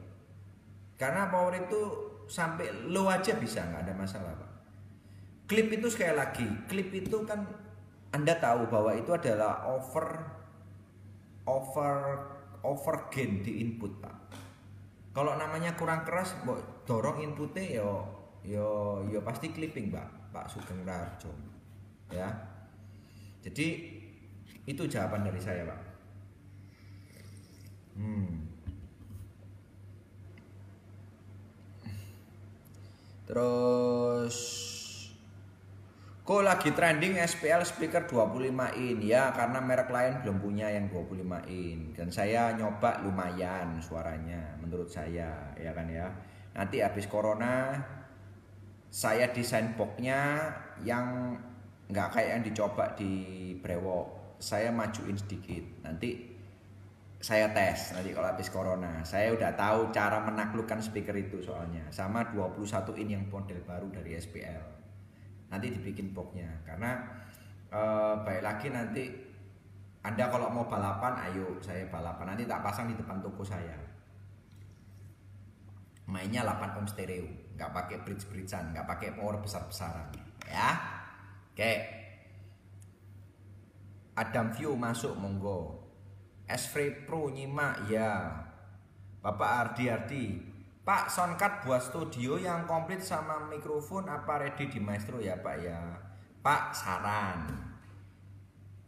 Karena power itu sampai low aja bisa nggak ada masalah pak. Klip itu sekali lagi, klip itu kan anda tahu bahwa itu adalah over over over gain di input pak kalau namanya kurang keras dorong inputnya yo yo yo pasti clipping pak pak Sugeng Rarjo ya jadi itu jawaban dari saya pak hmm. terus Kok lagi trending SPL speaker 25 in ya karena merek lain belum punya yang 25 in dan saya nyoba lumayan suaranya menurut saya ya kan ya. Nanti habis corona saya desain boxnya yang nggak kayak yang dicoba di Brewok. Saya majuin sedikit. Nanti saya tes nanti kalau habis corona. Saya udah tahu cara menaklukkan speaker itu soalnya. Sama 21 in yang model baru dari SPL nanti dibikin boxnya karena e, baik lagi nanti anda kalau mau balapan ayo saya balapan nanti tak pasang di depan toko saya mainnya 8 ohm stereo nggak pakai bridge bridgean nggak pakai power besar besaran ya oke Adam View masuk monggo. Esfrey Pro nyimak ya. Bapak Ardi Ardi. Pak soundcard buat studio yang komplit sama mikrofon apa ready di Maestro ya Pak ya. Pak saran.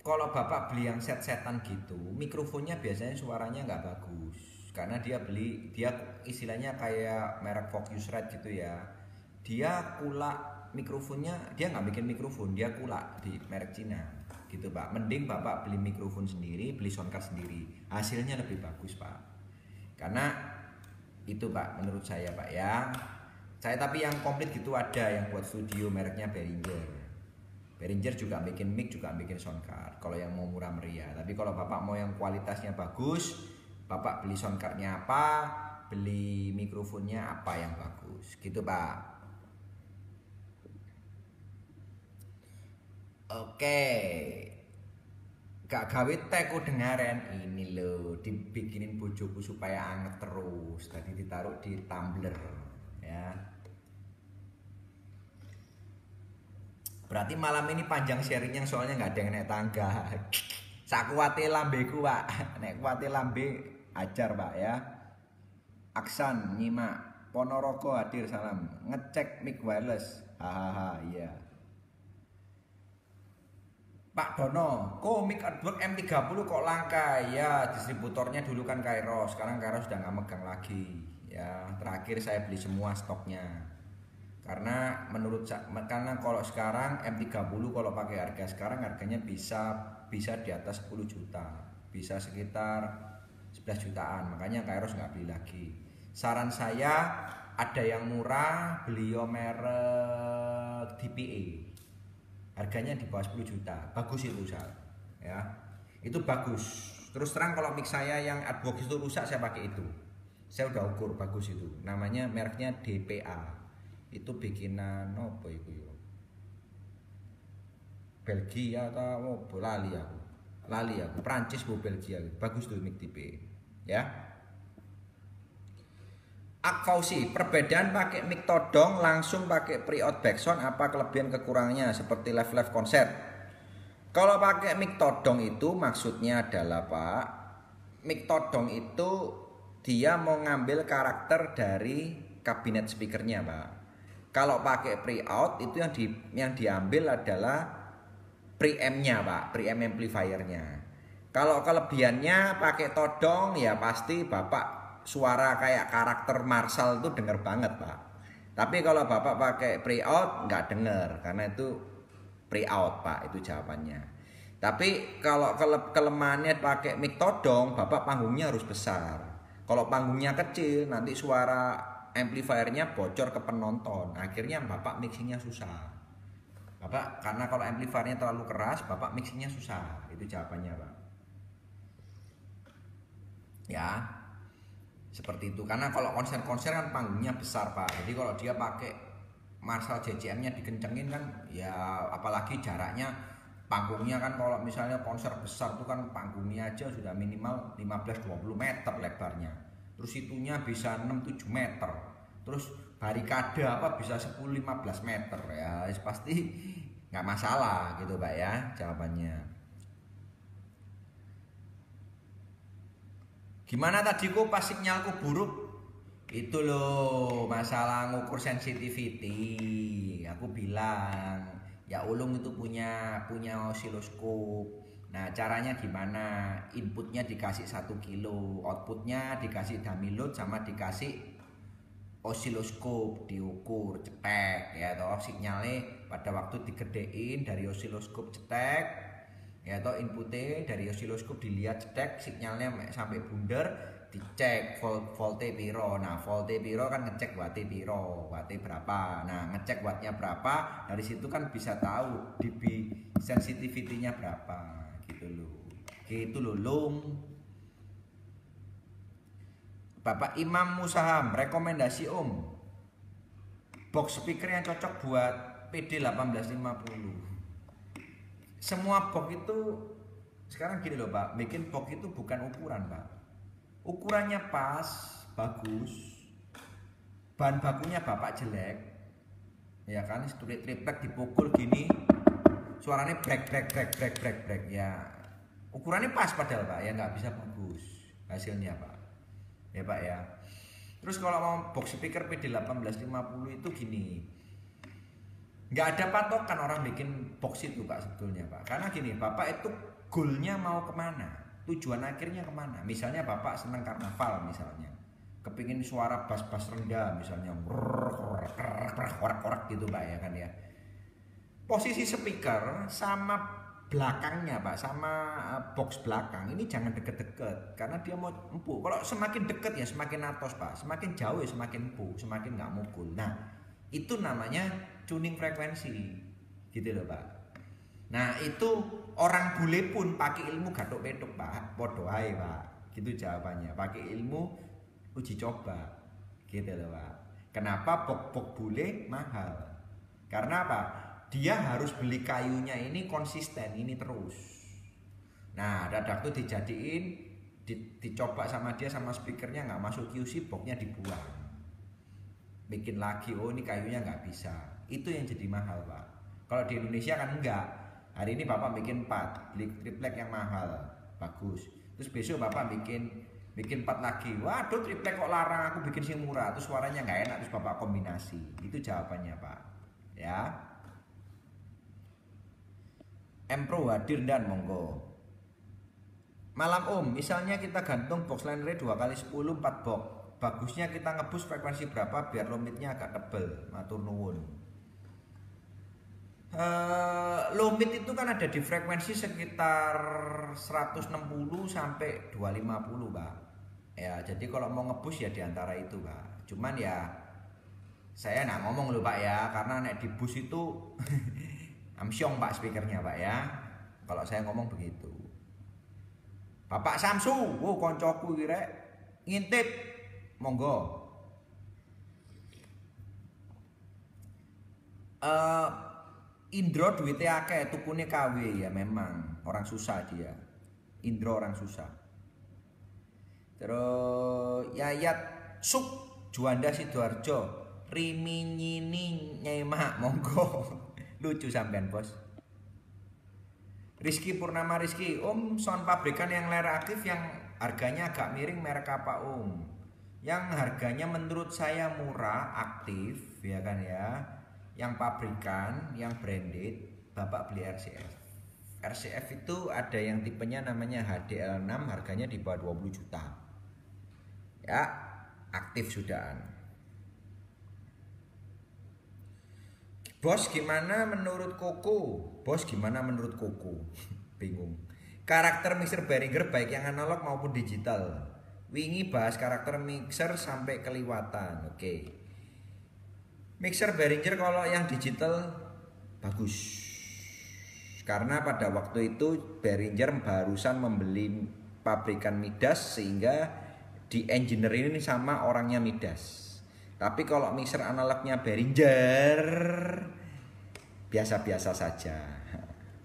Kalau Bapak beli yang set-setan gitu, mikrofonnya biasanya suaranya nggak bagus karena dia beli dia istilahnya kayak merek Focusrite gitu ya. Dia kulak mikrofonnya dia nggak bikin mikrofon, dia kulak di merek Cina. Gitu pak. Mending bapak beli mikrofon sendiri beli soundcard sendiri. Hasilnya lebih bagus pak. Karena itu pak menurut saya pak ya. Saya tapi yang komplit gitu ada yang buat studio mereknya Behringer. Behringer juga bikin mic juga bikin soundcard. Kalau yang mau murah meriah. Tapi kalau bapak mau yang kualitasnya bagus bapak beli soundcardnya apa beli mikrofonnya apa yang bagus gitu pak Oke. Gak gawe teko dengaren ini loh dibikinin bojoku supaya anget terus. Tadi ditaruh di tumbler ya. Berarti malam ini panjang sharingnya soalnya nggak ada yang naik tangga. [LAUGHS] Sakuate lambeku pak, naik kuate lambe ajar pak ya. Aksan nyimak, Ponorogo hadir salam, ngecek mic wireless, hahaha iya. Pak Dono, komik artwork M30 kok langka? Ya, distributornya dulu kan Kairos, sekarang Kairos sudah nggak megang lagi. Ya, terakhir saya beli semua stoknya. Karena menurut karena kalau sekarang M30 kalau pakai harga sekarang harganya bisa bisa di atas 10 juta, bisa sekitar 11 jutaan. Makanya Kairos nggak beli lagi. Saran saya ada yang murah, beliau merek DPA harganya di bawah 10 juta. Bagus itu Sal. Ya. Itu bagus. Terus terang kalau mix saya yang adbox itu rusak saya pakai itu. Saya udah ukur bagus itu. Namanya mereknya DPA itu bikinan apa itu ya? Belgia atau oh, lali aku. Lali aku. Prancis bu Belgia. Bagus tuh mic DPA ya Akfausi, perbedaan pakai mic todong langsung pakai pre-out backsound apa kelebihan kekurangannya seperti live-live konser? Kalau pakai mic todong itu maksudnya adalah Pak, mic todong itu dia mau ngambil karakter dari kabinet speakernya Pak. Kalau pakai pre-out itu yang di yang diambil adalah preamp-nya Pak, preamp amplifiernya. Kalau kelebihannya pakai todong ya pasti Bapak suara kayak karakter Marshall itu denger banget pak. Tapi kalau bapak pakai pre-out nggak denger karena itu pre-out pak itu jawabannya. Tapi kalau kele kelemahannya pakai mic todong bapak panggungnya harus besar. Kalau panggungnya kecil nanti suara amplifiernya bocor ke penonton. Akhirnya bapak mixingnya susah. Bapak karena kalau amplifiernya terlalu keras bapak mixingnya susah. Itu jawabannya pak ya. Seperti itu. Karena kalau konser-konser kan panggungnya besar pak. Jadi kalau dia pakai Marshall JCM-nya dikencengin kan ya apalagi jaraknya panggungnya kan kalau misalnya konser besar tuh kan panggungnya aja sudah minimal 15-20 meter lebarnya. Terus itunya bisa 6-7 meter. Terus barikade apa bisa 10-15 meter. Ya pasti nggak masalah gitu pak ya jawabannya Gimana tadi kok pas sinyalku buruk? Itu loh masalah ngukur sensitivity. Aku bilang ya ulung itu punya punya osiloskop. Nah caranya gimana? Inputnya dikasih satu kilo, outputnya dikasih dummy load sama dikasih osiloskop diukur cetek ya toh sinyalnya pada waktu digedein dari osiloskop cetek ya atau inputnya dari osiloskop dilihat cetek sinyalnya sampai bundar dicek volt volte piro. Nah volte piro kan ngecek wattnya piro wattnya berapa. Nah ngecek wattnya berapa dari situ kan bisa tahu dB sensitivity-nya berapa. Gitu loh gitu loh lung Bapak Imam Musaham rekomendasi Om. Box speaker yang cocok buat PD 1850 semua box itu sekarang gini loh pak. Bikin box itu bukan ukuran pak. Ukurannya pas bagus. Bahan bakunya bapak jelek. Ya kan strip triplek dipukul gini. Suaranya break break break break break break ya ukurannya pas padahal pak. Ya nggak bisa bagus hasilnya pak. Ya pak ya. Terus kalau mau box speaker PD 1850 itu gini nggak ada patokan orang bikin box itu pak sebetulnya pak. Karena gini bapak itu goalnya mau ke mana? Tujuan akhirnya ke mana? Misalnya bapak senang karnaval misalnya. Kepingin suara bass-bass rendah misalnya. Korak-korak gitu pak ya kan ya. Posisi speaker sama belakangnya pak sama eh, box belakang ini jangan deket-deket karena dia mau empuk. Kalau semakin deket ya semakin atos pak. Semakin jauh ya semakin empuk semakin nggak mukul. Nah itu namanya tuning frekuensi gitu loh pak. Nah itu orang bule pun pakai ilmu gatuk peduk pak. Podo ae pak. Gitu jawabannya. Pakai ilmu uji coba gitu loh pak. Kenapa pok pok bule mahal? Karena apa? Dia harus beli kayunya ini konsisten ini terus. Nah dadak tuh dijadiin di, dicoba sama dia sama speakernya nggak masuk QC boxnya dibuang. Bikin lagi oh ini kayunya nggak bisa itu yang jadi mahal pak. Kalau di Indonesia kan enggak. Hari ini bapak bikin 4 beli triplek yang mahal. Bagus. Terus besok bapak bikin bikin 4 lagi. Waduh triplek kok larang aku bikin sing murah. Terus suaranya nggak enak terus bapak kombinasi. Itu jawabannya pak. Ya? M Pro hadir dan. Monggo. Malam om. Misalnya kita gantung box liner 2 kali 10 4 box. Bagusnya kita ngebus frekuensi berapa biar lomitnya agak tebel. Matur nuwun uh, lomit itu kan ada di frekuensi sekitar 160 sampai 250 pak ya jadi kalau mau ngebus ya di antara itu pak cuman ya saya nak ngomong loh pak ya. Karena nek di bus itu [LAUGHS] amsyong pak speakernya pak ya. Kalau saya ngomong begitu. Bapak Samsu, wow koncoku kira ngintip. Monggo. Uh, Indro duitnya akeh tukune KW ya memang. Orang susah dia. Indro orang susah. Terus Yayat Suk Juanda Sidoarjo. Riminyini Nyemak monggo. [LAUGHS] Lucu sampean bos. Rizky Purnama Rizky Om sound pabrikan yang layar aktif yang harganya agak miring merek apa Om? Yang harganya menurut saya murah, aktif, ya kan ya. Yang pabrikan, yang branded, Bapak beli RCF. RCF itu ada yang tipenya namanya HDL6 harganya di bawah 20 juta. Ya, aktif sudahan. Bos gimana menurut Koko? Bos gimana menurut Koko? [LAUGHS] Bingung. Karakter Mr. Behringer baik yang analog maupun digital wingi bahas karakter mixer sampai keliwatan oke okay. Mixer Behringer kalau yang digital bagus. Karena pada waktu itu Behringer barusan membeli pabrikan Midas sehingga di engineer ini sama orangnya Midas. Tapi kalau mixer analognya Behringer biasa-biasa saja. [LAUGHS]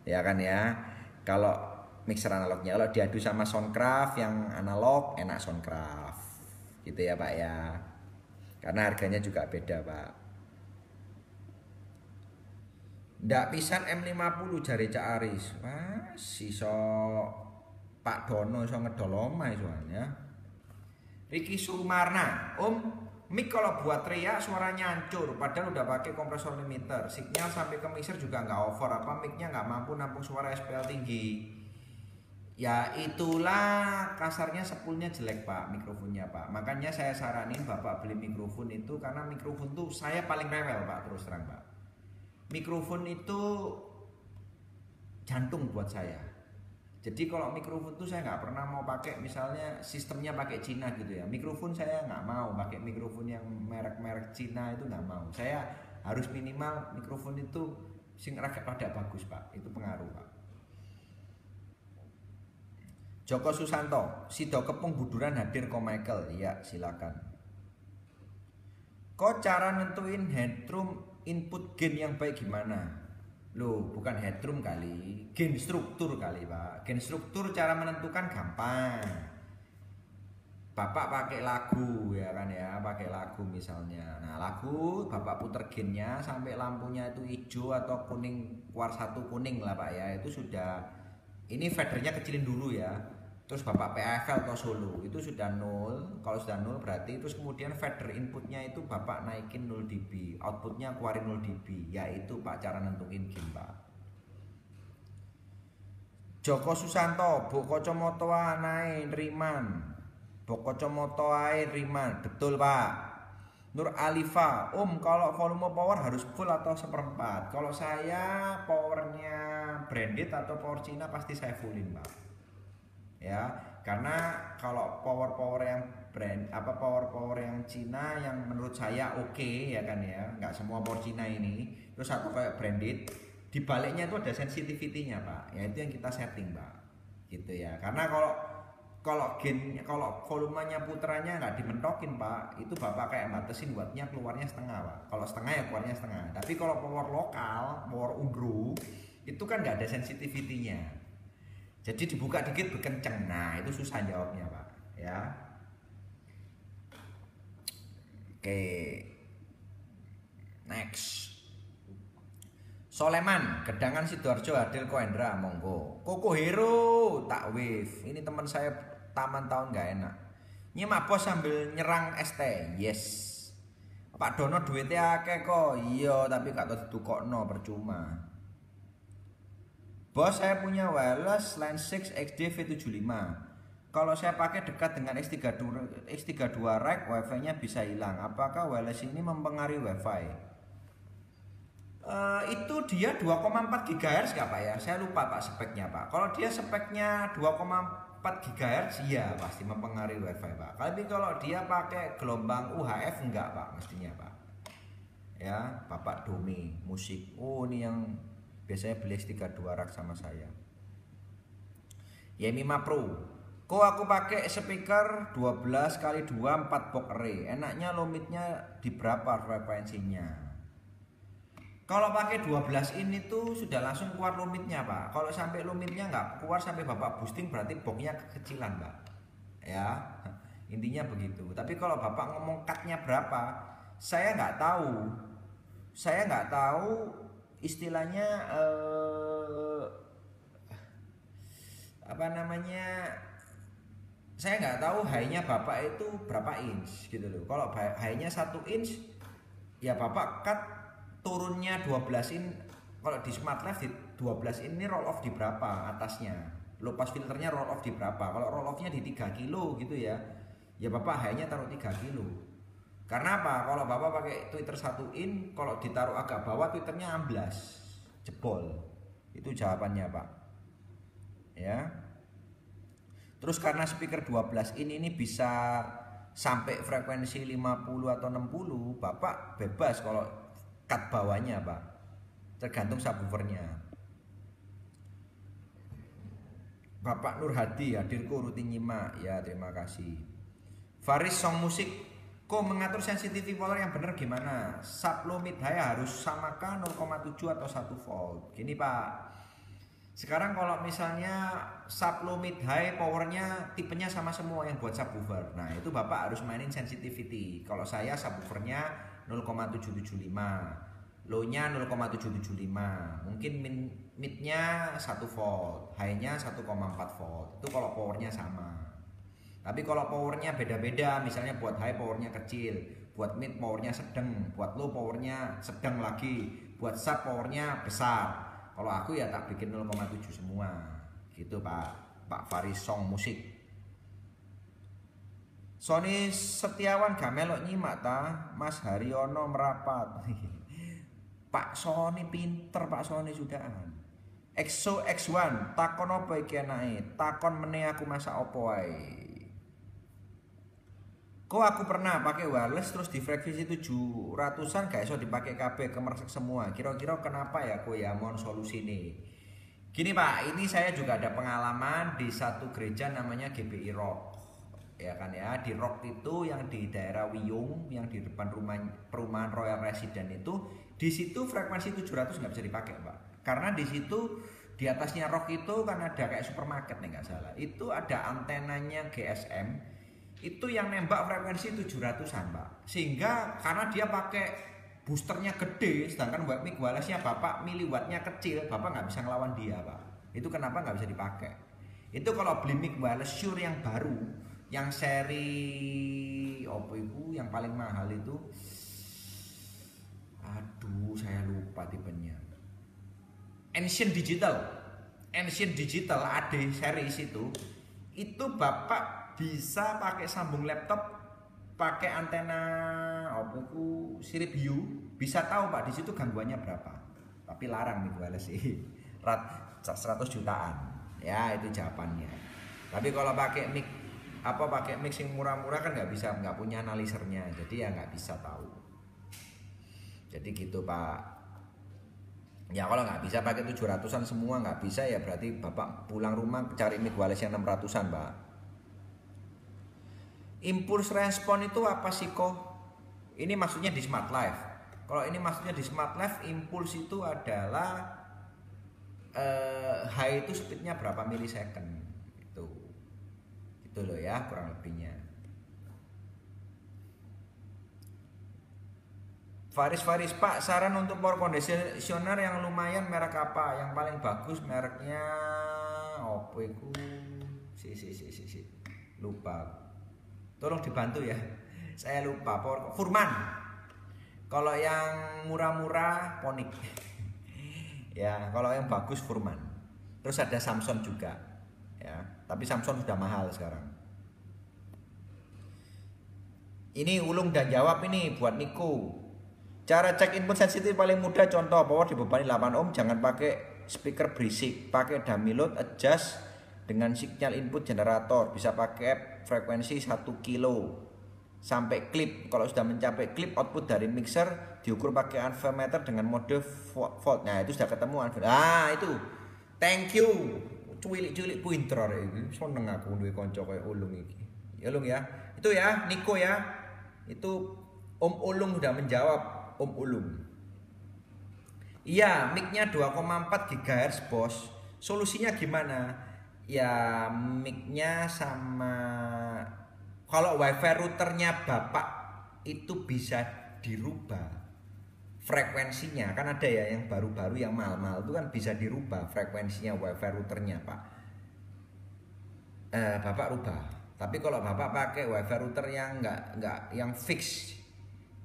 Ya kan ya? Kalau mixer analognya kalau diadu sama Soundcraft yang analog enak Soundcraft. Gitu ya Pak ya. Karena harganya juga beda Pak ndak pisan M50 jari Cak Aris. Wah so Pak Dono so ngedoloma soalnya. Ricky Sumarna Om mic kalau buat teriak suaranya hancur padahal udah pakai kompresor limiter. Signal sampai ke mixer juga nggak over apa micnya nggak mampu nampung suara SPL tinggi? Ya itulah kasarnya sepulnya jelek pak mikrofonnya pak. Makanya saya saranin bapak beli mikrofon itu Karena mikrofon tuh saya paling rewel pak terus terang pak Mikrofon itu jantung buat saya. Jadi kalau mikrofon tuh saya nggak pernah mau pakai misalnya sistemnya pakai Cina gitu ya. Mikrofon saya nggak mau pakai mikrofon yang merek-merek Cina itu nggak mau. Saya harus minimal mikrofon itu sing rada bagus pak. Itu pengaruh pak. Joko Susanto, Sido Kepung Buduran hadir ko Michael. Ya, silakan. Kok cara nentuin headroom input gain yang baik gimana? Loh, bukan headroom kali, gain struktur kali, Pak. Gain struktur cara menentukan gampang. Bapak pakai lagu ya kan ya, pakai lagu misalnya. Nah, lagu Bapak puter gainnya sampai lampunya itu hijau atau kuning, war satu kuning lah Pak ya. Itu sudah ini fadernya kecilin dulu ya terus bapak PFL atau solo itu sudah nol kalau sudah nol berarti terus kemudian fader inputnya itu bapak naikin 0 dB outputnya keluarin 0 dB yaitu pak cara nentuin gain pak. Joko Susanto Boko Comoto naik Riman. Boko Comoto Riman. Betul pak. Nur Alifa, Om kalau volume power harus full atau seperempat? Kalau saya powernya branded atau power Cina pasti saya fullin, Pak. Ya, karena kalau power power yang brand apa power power yang Cina yang menurut saya oke okay, ya kan ya, nggak semua power Cina ini. Terus satu kayak branded, di baliknya itu ada sensitivity-nya, Pak. Ya itu yang kita setting, Pak. Gitu ya. Karena kalau kalau gen kalau volumenya putranya nggak dimentokin pak itu bapak kayak batasin wattnya keluarnya setengah pak kalau setengah ya keluarnya setengah tapi kalau power lokal power undro itu kan nggak ada sensitivitinya jadi dibuka dikit berkenceng. Nah itu susah jawabnya pak. Ya. Oke. Next. Soleman, Gedangan Sidoarjo, Adil Koendra, monggo. Koko Hero, tak wave. Ini teman saya taman tahun nggak enak. Nyimak bos sambil nyerang ST yes. Pak Dono duitnya akeh kok. Iya tapi gak tau no percuma Bos saya punya wireless Line 6 XD V75 kalau saya pakai dekat dengan X32, X32 rack wifi nya bisa hilang. Apakah wireless ini mempengaruhi wifi? Uh, itu dia 2,4 GHz nggak pak ya? Saya lupa pak speknya pak. Kalau dia speknya 2,4 4 GHz iya pasti mempengaruhi wifi pak. Tapi kalau dia pakai gelombang UHF enggak pak mestinya pak. Ya bapak Domi musik. Oh ini yang biasanya beli S32 rak sama saya Yemi Pro Kok aku pakai speaker 12 kali 2 4 box array enaknya lomitnya di berapa frekuensinya kalau pakai 12 ini tuh sudah langsung keluar limitnya pak. Kalau sampai limitnya nggak keluar sampai bapak boosting berarti boxnya kekecilan pak. Ya [LAUGHS] intinya begitu. Tapi kalau bapak ngomong cutnya berapa, saya nggak tahu. Saya nggak tahu istilahnya eh, apa namanya saya nggak tahu high-nya bapak itu berapa inch gitu loh. Kalau high-nya satu inch, ya bapak cut turunnya 12 in kalau di smart life di 12 ini roll off di berapa atasnya? Low pass filternya roll off di berapa? Kalau roll offnya di 3 kilo gitu ya ya bapak hanya taruh 3 kilo karena apa? Kalau bapak pakai twitter 1 in kalau ditaruh agak bawah twitternya amblas. Jebol. Itu jawabannya pak. Ya. Terus karena speaker 12 in ini bisa sampai frekuensi 50 atau 60 bapak bebas kalau cut bawahnya pak. Tergantung subwoofernya. Bapak Nur Hadi hadirku rutin nyimak. Ya terima kasih. Faris Song Musik Kok mengatur sensitivity power yang benar gimana? Sub low mid high harus samakah 0,7 atau 1 volt? Gini Pak, sekarang kalau misalnya sub low mid high powernya tipenya sama semua yang buat subwoofer. Nah itu bapak harus mainin sensitivity. Kalau saya subwoofernya 0,775 low-nya 0,775 mungkin mid-nya 1 volt high-nya 1,4 volt itu kalau powernya sama tapi kalau powernya beda-beda misalnya buat high powernya kecil buat mid powernya sedang buat low powernya sedang lagi buat sub powernya besar. Kalau aku ya tak bikin 0,7 semua. Gitu pak. Pak Faris Song Musik. Sony Setiawan gak melok nyimak ta? Mas Haryono merapat. [LAUGHS] Pak Sony pinter Pak Sony sudahan Exo X1 takon apa iki enake takon meneh aku masa opo wae Kok aku pernah pakai wireless terus di frekuensi 700-an gak iso dipakai KB kemersek semua. Kira-kira kenapa ya kok ya mohon solusi nih. Gini Pak, ini saya juga ada pengalaman di satu gereja namanya GBI Rock ya kan ya di Rock itu yang di daerah Wiyung yang di depan rumah perumahan Royal Resident itu di situ frekuensi 700 nggak bisa dipakai pak karena di situ di atasnya Rock itu kan ada kayak supermarket nih nggak salah itu ada antenanya GSM itu yang nembak frekuensi 700an pak sehingga karena dia pakai boosternya gede sedangkan mic wirelessnya bapak miliwattnya kecil bapak nggak bisa ngelawan dia pak. Itu kenapa nggak bisa dipakai? Itu kalau beli mic wireless Shure yang baru yang seri apa itu yang paling mahal itu? Aduh saya lupa tipenya. Ancient Digital. Ancient Digital AD series itu itu bapak bisa pakai sambung laptop pakai antena apa itu sirip U bisa tahu pak di situ gangguannya berapa. Tapi larang nih wireless sih. Rat 100 jutaan. Ya itu jawabannya. Tapi kalau pakai mic apa pakai mixing murah-murah kan nggak bisa nggak punya analisernya. Jadi ya nggak bisa tahu. Jadi gitu pak. Ya kalau nggak bisa pakai 700an semua nggak bisa ya berarti bapak pulang rumah cari mic wireless yang 600an pak impuls respon itu apa sih kok? Ini maksudnya di smart life. Kalau ini maksudnya di smart life, impuls itu adalah uh, high itu speednya berapa milisecond itu, itu loh ya kurang lebihnya. Faris Faris Pak, saran untuk power conditioner yang lumayan merek apa? Yang paling bagus mereknya Oppo itu si si si si si lupa Tolong dibantu ya. Saya lupa. Furman. Kalau yang murah-murah Ponik. [LAUGHS] ya, kalau yang bagus Furman. Terus ada Samsung juga. Ya, tapi Samsung sudah mahal sekarang. Ini ulung dan jawab ini buat Niko. Cara cek input sensitif paling mudah contoh power dibebani 8 ohm jangan pakai speaker berisik, pakai dummy load adjust dengan sinyal input generator bisa pakai frekuensi 1 kilo. Sampai klip. Kalau sudah mencapai klip output dari mixer diukur pakai ampermeter dengan mode volt. Nah itu sudah ketemu ampermeter ah itu. Thank you. Cuilik-cuilik pinter ini seneng aku duwe konco kayak ulung iki. Ya ulung ya. Itu ya Niko ya. Itu Om Ulung sudah menjawab Om Ulung. Iya micnya 2,4 GHz bos. Solusinya gimana ya micnya sama kalau wifi routernya bapak itu bisa dirubah frekuensinya. Kan ada ya yang baru-baru yang mahal-mahal itu kan bisa dirubah frekuensinya wifi routernya pak. Eh, bapak rubah. Tapi kalau bapak pakai wifi router yang enggak enggak yang fix.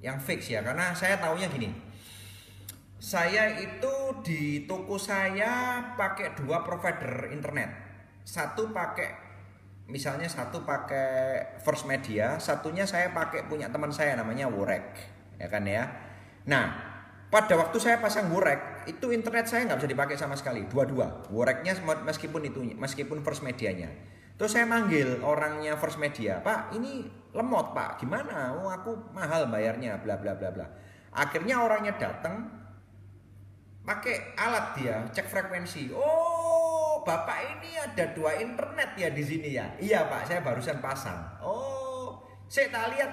Yang fix ya karena saya tahunya gini. Saya itu di toko saya pakai dua provider internet satu pakai misalnya satu pakai First Media, satunya saya pakai punya teman saya namanya Worek, ya kan ya. Nah, pada waktu saya pasang Worek, itu internet saya nggak bisa dipakai sama sekali, dua-dua. Woreknya meskipun itu meskipun First Medianya. Terus saya manggil orangnya First Media, Pak, ini lemot Pak, gimana? Oh aku mahal bayarnya, bla bla bla bla. Akhirnya orangnya datang, pakai alat dia cek frekuensi. Oh bapak ini ada dua internet ya di sini ya. Iya pak, saya barusan pasang. Oh, saya tak lihat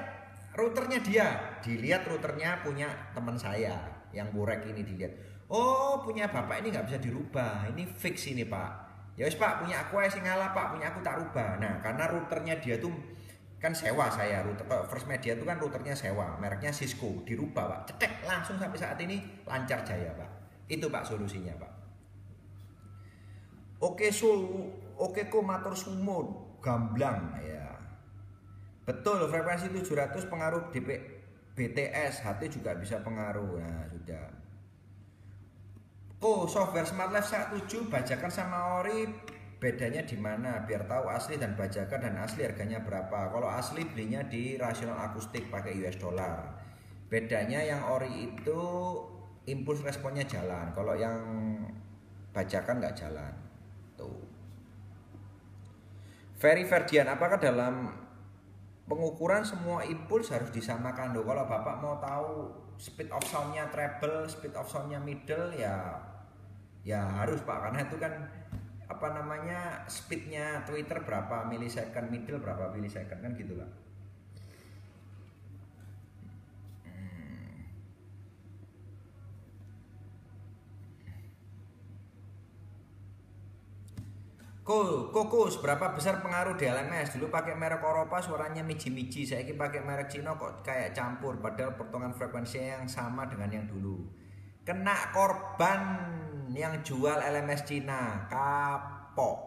routernya dia. Dilihat routernya punya teman saya yang burek ini dilihat. Oh, punya bapak ini nggak bisa dirubah. Ini fix ini pak. Ya wis pak, punya aku sih ngalah pak, punya aku tak rubah. Nah, karena routernya dia tuh kan sewa saya router First Media itu kan routernya sewa mereknya Cisco dirubah pak cetek langsung sampai saat ini lancar jaya pak itu pak solusinya pak Oke su, oke ku matur sumun, gamblang ya. Betul frekuensi 700 pengaruh DP BTS, HT juga bisa pengaruh. Nah, sudah. Oh, software Smart Life 17 bajakan sama ori bedanya di mana biar tahu asli dan bajakan dan asli harganya berapa. Kalau asli belinya di rasional akustik pakai US dollar. Bedanya yang ori itu impuls responnya jalan. Kalau yang bajakan nggak jalan. Ferry Ferdian, apakah dalam pengukuran semua impuls harus disamakan loh? Kalau bapak mau tahu speed of soundnya treble, speed of soundnya middle ya ya harus pak karena itu kan apa namanya speednya Twitter berapa milisecond, middle berapa milisecond kan gitu lah. Kokus, berapa besar pengaruh di LMS? Dulu pakai merek Eropa suaranya miji-miji, saya ini pakai merek Cina kok kayak campur, padahal pertongan frekuensinya yang sama dengan yang dulu. Kena korban yang jual LMS Cina kapok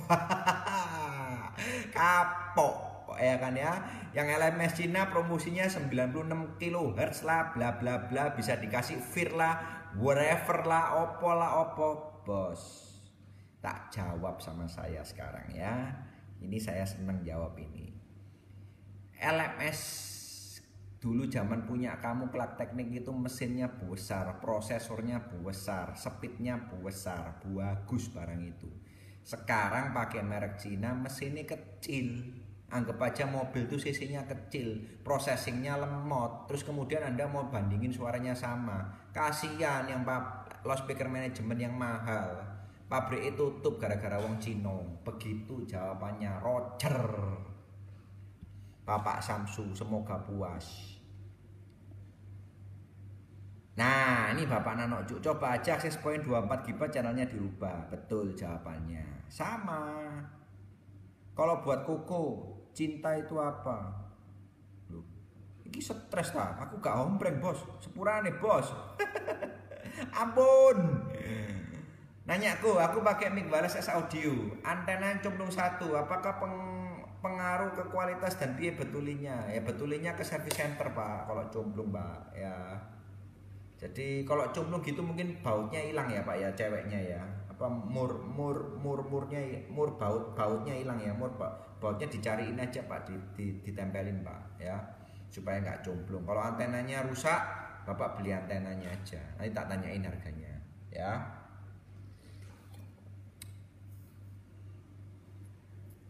[LAUGHS] kapok ya kan ya yang LMS Cina promosinya 96 kHz lah bla bla bla bisa dikasih fir lah whatever lah opo lah opo bos tak jawab sama saya sekarang ya. Ini saya seneng jawab ini. LMS dulu zaman punya kamu kelak teknik itu mesinnya besar prosesornya besar speednya besar bagus barang itu. Sekarang pakai merek Cina mesinnya kecil. Anggap aja mobil itu cc-nya kecil processingnya lemot. Terus kemudian anda mau bandingin suaranya sama. Kasihan yang loudspeaker manajemen yang mahal pabrik itu tutup gara-gara wong Cino begitu jawabannya Roger. Bapak Samsu semoga puas. Nah ini Bapak Nanok coba aja akses point 24 GB channelnya dirubah. Betul jawabannya. Sama. Kalau buat Koko Cinta itu apa? Loh, ini stres tak? Aku gak ombreng bos. Sepurane bos. [LAUGHS] Ampun Nanya aku, aku pakai mic wireless audio Antena cemplung satu Apakah peng pengaruh ke kualitas dan biaya betulinya ya betulinya ke service center pak kalau cemplung pak ya jadi kalau cumlung gitu mungkin bautnya hilang ya Pak ya ceweknya ya. Apa mur mur mur murnya mur baut bautnya hilang ya mur bautnya dicariin aja Pak di, di, ditempelin Pak ya supaya nggak cumplung. Kalau antenanya rusak Bapak beli antenanya aja. Nanti tak tanyain harganya ya.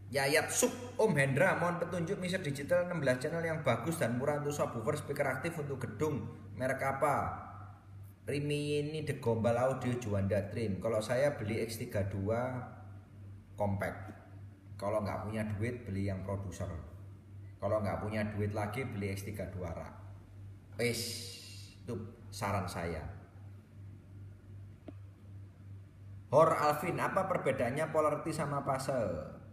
Yayat Sub Om Hendra mohon petunjuk mixer digital 16 channel yang bagus dan murah untuk subwoofer speaker aktif untuk gedung merek apa Rimi ini The Gombal Audio Juanda Trim. Kalau saya beli X32 compact. Kalau nggak punya duit beli yang produser. Kalau nggak punya duit lagi beli X32 rak. Wis, itu saran saya. Hor Alvin, apa perbedaannya polarity sama fase?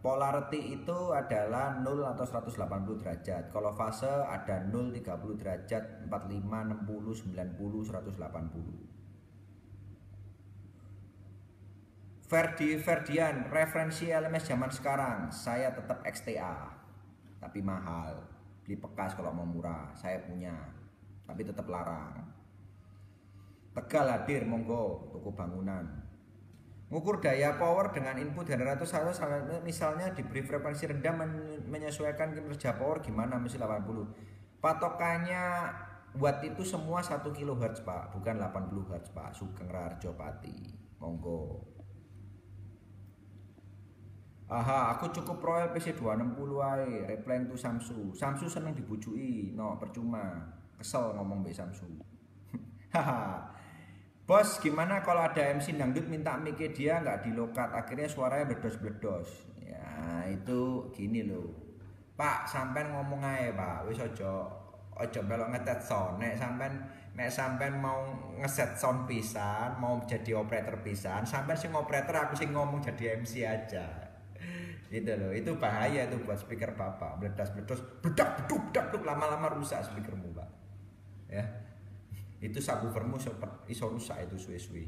Polarity itu adalah 0 atau 180 derajat. Kalau fase ada 0, 30 derajat, 45, 60, 90, 180. Ferdi Ferdian, referensi LMS zaman sekarang, saya tetap XTA, tapi mahal. Beli bekas kalau mau murah, saya punya, tapi tetap larang. Tegal hadir, monggo, toko bangunan. Mengukur daya power dengan input generator satu misalnya diberi frekuensi rendah menyesuaikan kinerja power gimana mesin 80. Patokannya buat itu semua 1 kHz Pak, bukan 80 Hz Pak. Sugeng Rarjo Pati. Monggo. Aha, aku cukup Royal PC 260 ae, reply to Samsu. Samsu seneng dibujui, no percuma. Kesel ngomong be Samsu. [LAUGHS] Haha. Bos, gimana kalau ada MC dangdut minta mic dia nggak dilokat, akhirnya suaranya bledos-bledos. Ya, itu gini loh. Pak, sampean ngomong aja, Pak. Wis ojo ojo belok ngetet sound. Nek sampean nek sampean mau ngeset sound pisan, mau jadi operator pisan, sampean sing operator aku sing ngomong jadi MC aja. Gitu loh. Itu bahaya itu buat speaker Bapak. Bledas-bledos, bedak beduk beduk lama-lama rusak speakermu, Pak. Ya itu subwoofermu iso rusak itu suwe-suwe.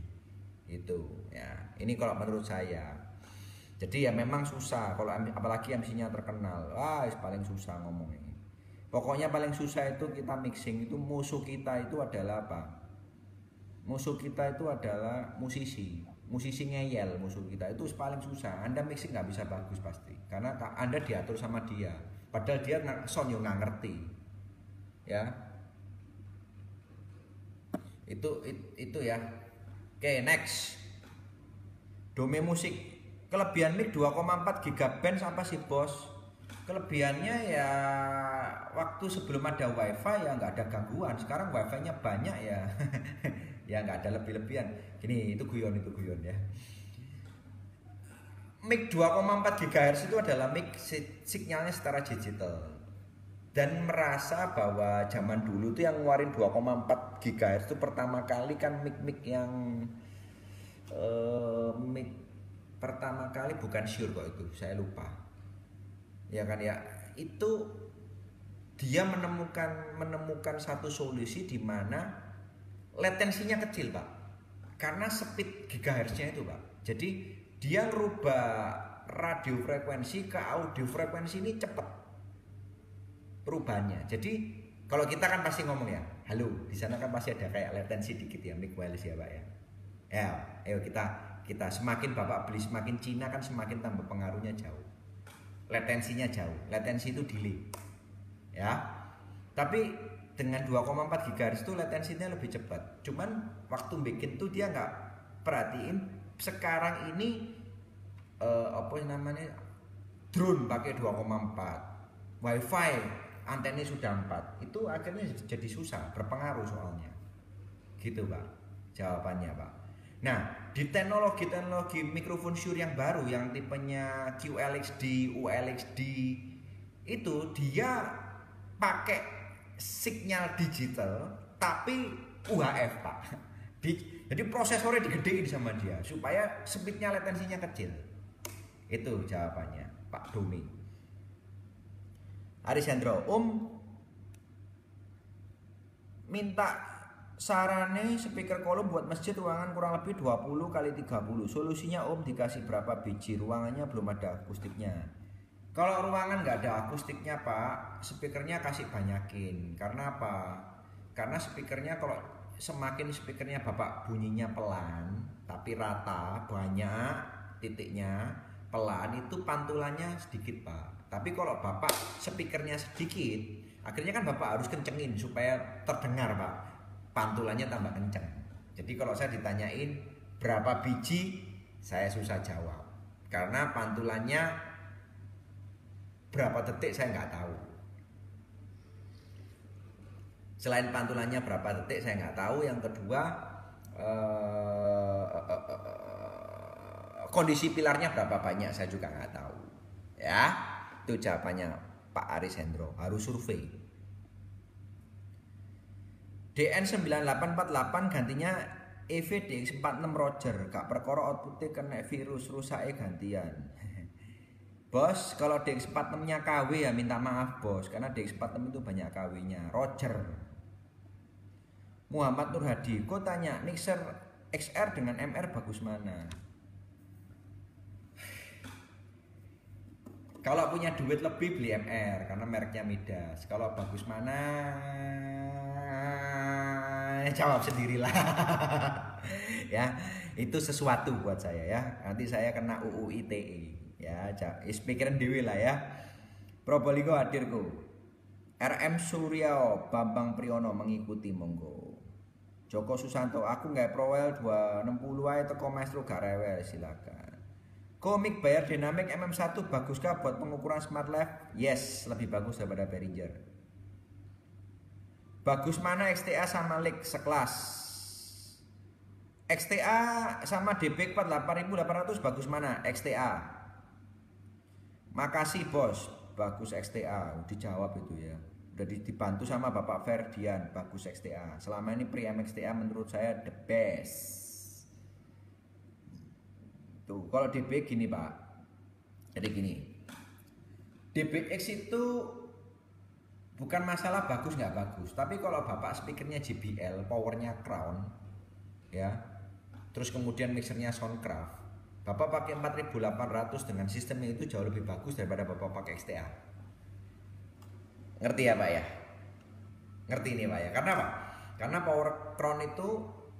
Itu ya. Ini kalau menurut saya. Jadi ya memang susah kalau apalagi MC-nya terkenal. Ah paling susah ngomongnya pokoknya paling susah itu kita mixing itu musuh kita itu adalah apa? Musuh kita itu adalah musisi. Musisi ngeyel musuh kita. Itu paling susah. Anda mixing nggak bisa bagus pasti. Karena anda diatur sama dia. Padahal dia son nggak ngerti. Ya itu itu ya. Oke next. Dome musik. Kelebihan mic 2,4 gigabyte apa sih bos. Kelebihannya ya waktu sebelum ada wifi ya nggak ada gangguan. Sekarang wifi nya banyak ya. [LAUGHS] Ya nggak ada lebih-lebihan. Gini itu guyon itu guyon ya. Mic 2,4 GHz itu adalah mic sinyalnya secara digital dan merasa bahwa zaman dulu tuh yang ngeluarin 2,4 GHz itu pertama kali kan mic-mic yang uh, mic pertama kali bukan sure kok itu saya lupa. Ya kan ya itu dia menemukan menemukan satu solusi di mana latensinya kecil pak. Karena speed gigahertznya itu pak. Jadi dia ngerubah radio frekuensi ke audio frekuensi ini cepat perubahannya. Jadi kalau kita kan pasti ngomong ya halo di sana kan pasti ada kayak latensi dikit ya mic wireless ya pak ya. Ya ayo kita kita semakin bapak beli semakin Cina kan semakin tambah pengaruhnya jauh. Latensinya jauh. Latensi itu delay. Ya. Tapi dengan 2,4 GHz itu latensinya lebih cepat. Cuman waktu bikin tuh dia nggak perhatiin sekarang ini uh, apa namanya drone pakai 2,4 wifi antennya sudah 4 itu akhirnya jadi susah berpengaruh soalnya. Gitu pak. Jawabannya pak. Nah di teknologi-teknologi mikrofon Shure yang baru yang tipenya QLXD, ULXD itu dia pakai sinyal digital tapi UHF pak. Jadi prosesornya digedein sama dia supaya speednya latensinya kecil. Itu jawabannya Pak Domi Arisandro Om minta sarane speaker kolom buat masjid ruangan kurang lebih 20 kali 30 solusinya Om dikasih berapa biji? Ruangannya belum ada akustiknya. Kalau ruangan nggak ada akustiknya Pak speakernya kasih banyakin. Karena apa? Karena speakernya kalau semakin speakernya Bapak bunyinya pelan tapi rata banyak titiknya pelan itu pantulannya sedikit Pak tapi kalau Bapak speakernya sedikit akhirnya kan Bapak harus kencengin supaya terdengar Pak. Pantulannya tambah kenceng. Jadi kalau saya ditanyain berapa biji? Saya susah jawab. Karena pantulannya berapa detik saya nggak tahu. Selain pantulannya berapa detik saya nggak tahu. Yang kedua uh, uh, uh, uh, kondisi pilarnya berapa banyak saya juga nggak tahu. Ya itu jawabannya Pak Aris Hendro. Harus survei. DN 9848 gantinya EVD 46 Roger. Gak perkara outputnya kena virus rusaknya gantian. [LAUGHS] Bos, kalau DX46 nya KW ya minta maaf bos. Karena DX46 itu banyak KW nya Roger. Muhammad Nur Hadi, kok tanya mixer XR dengan MR bagus mana? Kalau punya duit lebih beli MR karena mereknya Midas. Kalau bagus mana? Jawab sendirilah. [LAUGHS] ya, itu sesuatu buat saya ya. Nanti saya kena UU ITE ya. Pikiran dewi lah ya. Probolinggo hadirku. RM Surya Bambang Priyono mengikuti monggo. Joko Susanto, aku nggak prowel 260 aja teko maestro gak rewel silakan. Komik bayar dinamik MM1 baguskah buat pengukuran smart life? Yes, lebih bagus daripada Behringer. Bagus mana XTA sama LIG sekelas? XTA sama DB 48800 bagus mana? XTA. Makasih bos, bagus XTA. Dijawab itu ya udah dibantu sama Bapak Ferdian bagus XTA selama ini Priam XTA menurut saya the best tuh kalau DB gini Pak. Jadi gini. DBX itu bukan masalah bagus nggak bagus. Tapi kalau Bapak speakernya JBL powernya Crown ya. Terus kemudian mixernya Soundcraft. Bapak pakai 4800 dengan sistemnya itu jauh lebih bagus daripada Bapak pakai XTA Ngerti ya Pak ya? Ngerti ini Pak ya? Karena apa? Karena Power Crown itu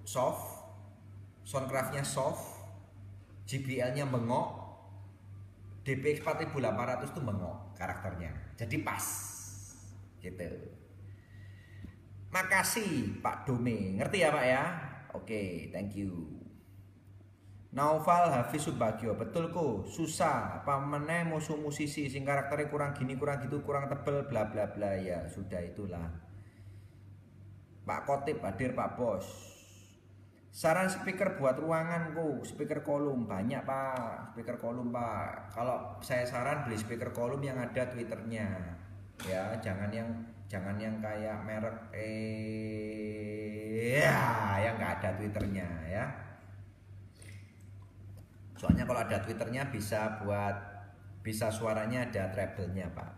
soft, Soundcraftnya soft, JBL-nya bengok, DPX 4800 itu bengok karakternya. Jadi pas. Gitu. Makasih Pak Dome. Ngerti ya Pak ya? Oke, thank you. Naufal Hafiz Subagio betul kok susah apa meneh musuh musisi sing karakternya kurang gini kurang gitu kurang tebel bla bla bla ya sudah itulah Pak Kotip hadir Pak Bos saran speaker buat ruangan kok speaker kolom banyak Pak speaker kolom Pak kalau saya saran beli speaker kolom yang ada twitternya ya jangan yang jangan yang kayak merek eh ya yang nggak ada twitternya ya Soalnya kalau ada twitternya bisa buat bisa suaranya ada treble-nya pak.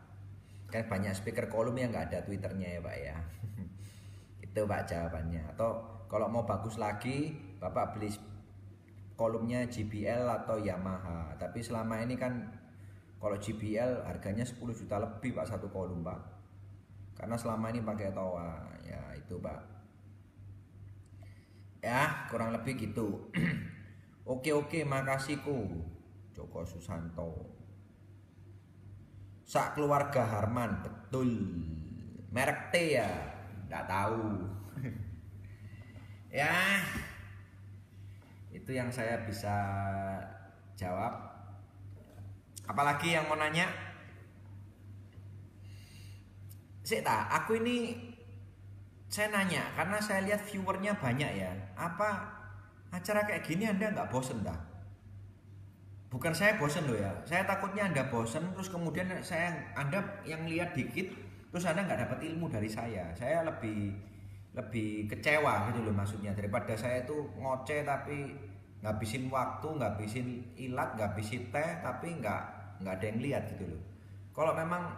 Kan banyak speaker kolom yang nggak ada twitternya ya pak ya. [LAUGHS] Itu pak jawabannya. Atau kalau mau bagus lagi Bapak beli kolomnya JBL atau Yamaha. Tapi selama ini kan kalau JBL harganya 10 juta lebih Pak satu kolom Pak. Karena selama ini pakai Toa. Ya itu Pak. Ya kurang lebih gitu. [CLEARS THROAT] oke oke makasihku. Joko Susanto. Sak keluarga Harman betul. Merek T ya, nggak tahu. [LAUGHS] ya, itu yang saya bisa jawab. Apalagi yang mau nanya? Sik aku ini saya nanya karena saya lihat viewernya banyak ya. Apa acara kayak gini Anda nggak bosen dah? Bukan saya bosen loh ya. Saya takutnya Anda bosen terus kemudian saya Anda yang lihat dikit terus Anda nggak dapat ilmu dari saya. Saya lebih lebih kecewa gitu loh maksudnya. Daripada saya itu ngoceh tapi ngabisin waktu, ngabisin ilat, ngabisin teh tapi nggak nggak ada yang lihat gitu loh. Kalau memang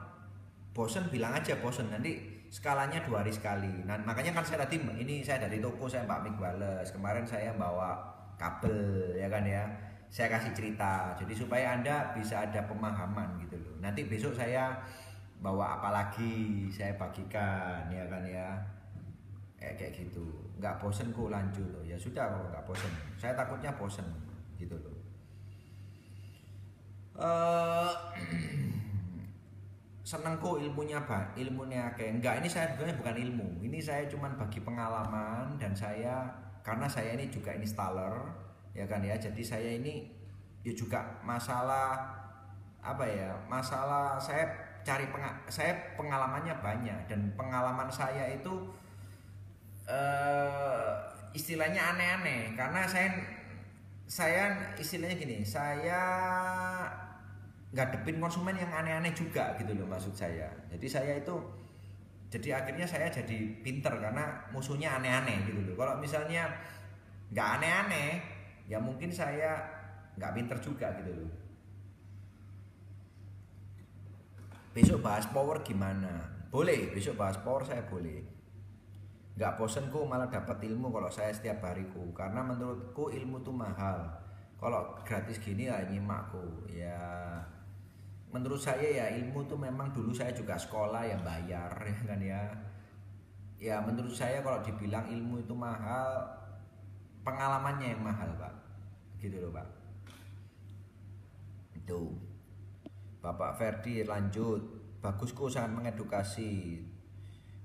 bosen bilang aja bosen. Nanti skalanya dua hari sekali. Nah makanya kan saya tadi ini saya dari toko saya Mbak Mik Wales kemarin saya bawa kabel ya kan ya. Saya kasih cerita. Jadi supaya anda bisa ada pemahaman gitu loh. Nanti besok saya bawa apa lagi saya bagikan ya kan ya kayak kayak gitu. Nggak bosen kok lanjut loh. Ya sudah kalau nggak bosen. Saya takutnya bosen gitu loh. Uh, [CLEARS THROAT] seneng kok ilmunya pak ilmunya kayak enggak ini saya sebenarnya bukan ilmu. Ini saya cuman bagi pengalaman dan saya karena saya ini juga installer ya kan ya. Jadi saya ini ya juga masalah apa ya masalah saya cari peng saya pengalamannya banyak dan pengalaman saya itu uh, istilahnya aneh-aneh. Karena saya saya istilahnya gini saya nggak depin konsumen yang aneh-aneh juga gitu loh maksud saya. Jadi saya itu jadi akhirnya saya jadi pinter karena musuhnya aneh-aneh gitu loh. Kalau misalnya nggak aneh-aneh ya mungkin saya nggak pinter juga gitu loh. Besok bahas power gimana? Boleh besok bahas power saya boleh nggak bosen kok malah dapat ilmu kalau saya setiap hariku. Karena menurutku ilmu tuh mahal. Kalau gratis gini ya nyimakku ya menurut saya ya ilmu tuh memang dulu saya juga sekolah yang bayar [LAUGHS] ya kan ya. Ya menurut saya kalau dibilang ilmu itu mahal pengalamannya yang mahal pak. Gitu loh pak. Itu Bapak Ferdi lanjut. Bagus kok sangat mengedukasi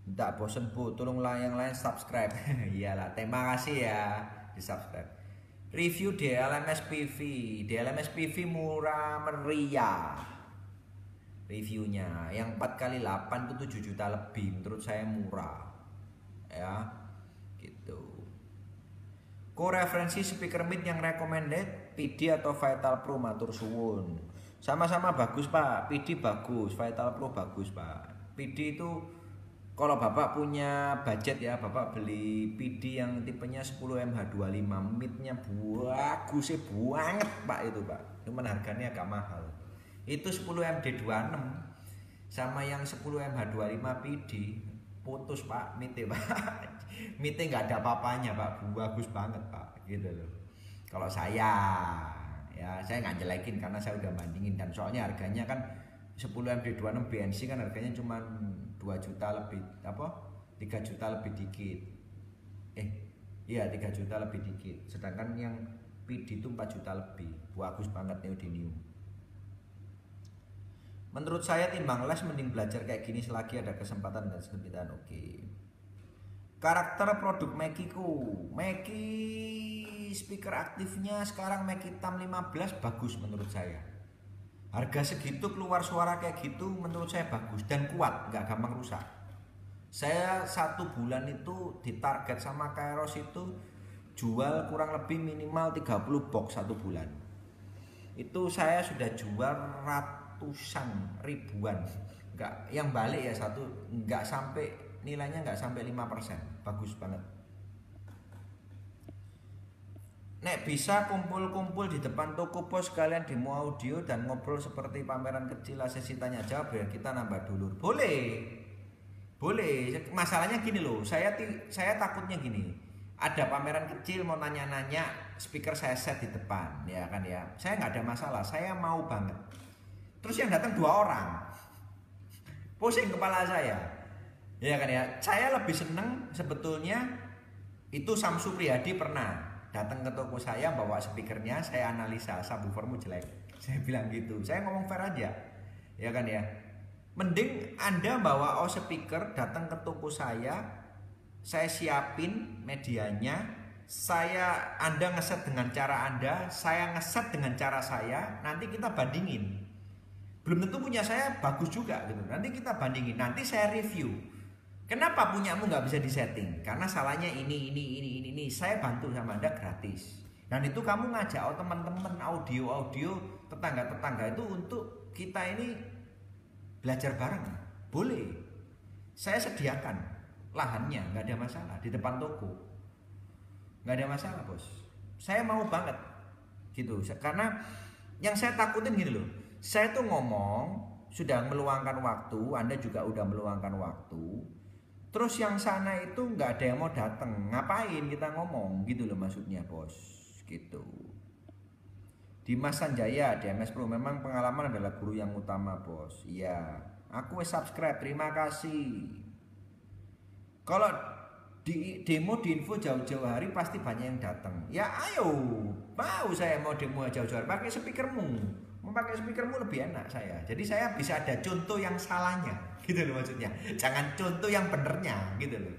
tidak bosen bu. Tolonglah yang lain subscribe. [LAUGHS] Iyalah terima kasih ya di subscribe. Review DLMS PV DLMS PV murah meriah. Reviewnya yang 4 kali 8 itu 7 juta lebih menurut saya murah. Ya gitu. Ku referensi speaker mid yang recommended PD atau Vital Pro? Matur suwun. Sama-sama bagus Pak, PD bagus, Vital Pro bagus Pak. PD itu kalau Bapak punya budget ya, Bapak beli PD yang tipenya 10 MH25 midnya bagus sih banget Pak itu Pak. Cuman harganya agak mahal. Itu 10 MD26 sama yang 10 MH25 PD putus Pak mite Pak. [LAUGHS] meeting nggak ada apa-apanya pak bagus banget pak gitu loh kalau saya ya saya nggak jelekin karena saya udah bandingin dan soalnya harganya kan 10 MD26 BNC kan harganya cuma 2 juta lebih apa? 3 juta lebih dikit. Eh iya 3 juta lebih dikit. Sedangkan yang PD itu 4 juta lebih. Bagus banget neodymium. Menurut saya timbang les mending belajar kayak gini selagi ada kesempatan dan kesempitan. Oke. Karakter produk Meki ku Meki speaker aktifnya sekarang Meki Tam 15 bagus menurut saya harga segitu keluar suara kayak gitu menurut saya bagus dan kuat nggak gampang rusak. Saya satu bulan itu ditarget sama Kairos itu jual kurang lebih minimal 30 box satu bulan. Itu saya sudah jual ratusan ribuan. Nggak yang balik ya satu nggak sampai nilainya nggak sampai 5% bagus banget Nek bisa kumpul-kumpul di depan toko pos kalian demo audio dan ngobrol seperti pameran kecil sesi tanya jawab biar kita nambah dulur. Boleh. Boleh. Masalahnya gini loh, saya saya takutnya gini. ada pameran kecil mau nanya-nanya speaker saya set di depan ya kan ya saya nggak ada masalah saya mau banget terus yang datang dua orang pusing kepala saya ya kan ya saya lebih seneng sebetulnya itu Samsu Priyadi pernah datang ke toko saya bawa speakernya saya analisa subwoofermu jelek [LAUGHS] saya bilang gitu saya ngomong fair aja ya kan ya mending anda bawa oh speaker datang ke toko saya saya siapin medianya, saya Anda ngeset dengan cara Anda, saya ngeset dengan cara saya, nanti kita bandingin. Belum tentu punya saya bagus juga gitu. Nanti kita bandingin, nanti saya review. Kenapa punyamu nggak bisa disetting? Karena salahnya ini, ini, ini, ini, ini. Saya bantu sama Anda gratis. Dan itu kamu ngajak oh, teman-teman audio-audio tetangga-tetangga itu untuk kita ini belajar bareng. Boleh. Saya sediakan lahannya nggak ada masalah di depan toko nggak ada masalah bos saya mau banget gitu karena yang saya takutin gini loh saya tuh ngomong sudah meluangkan waktu anda juga udah meluangkan waktu terus yang sana itu nggak ada yang mau datang ngapain kita ngomong? Gitu loh maksudnya bos. Gitu. Dimas Sanjaya DMS Pro. Memang pengalaman adalah guru yang utama bos. Iya. Aku subscribe. Terima kasih. Kalau di demo di info jauh-jauh hari pasti banyak yang datang. Ya ayo, mau saya mau demo jauh-jauh hari. Pakai speakermu. Memakai speakermu lebih enak saya. Jadi saya bisa ada contoh yang salahnya, gitu loh maksudnya. Jangan contoh yang benernya, gitu loh.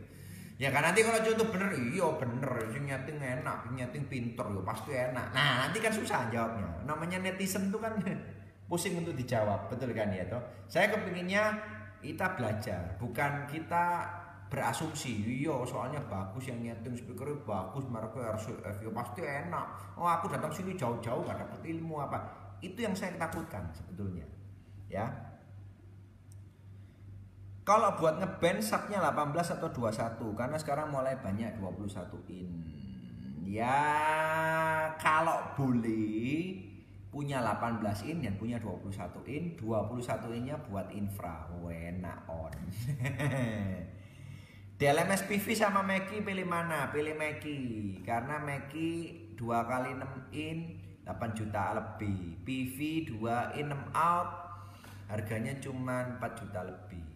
Ya kan nanti kalau contoh bener, iya bener, sing nyeting enak, sing nyeting pinter, ya pasti enak. Nah nanti kan susah jawabnya. Namanya netizen tuh kan [LAUGHS] pusing untuk dijawab, betul kan ya toh? Saya kepinginnya kita belajar, bukan kita berasumsi iya soalnya bagus yang nyeting speaker bagus mereka RCF ya pasti enak oh aku datang sini jauh-jauh gak dapat ilmu apa itu yang saya takutkan sebetulnya ya kalau buat ngeband subnya 18 atau 21 karena sekarang mulai banyak 21 in ya kalau boleh punya 18 in dan punya 21 in 21 innya buat infra enak on [LAUGHS] DLMS PV sama Meki pilih mana? Pilih Meki karena Meki 2 kali 6 in 8 juta lebih. PV 2 in 6 out harganya cuma 4 juta lebih.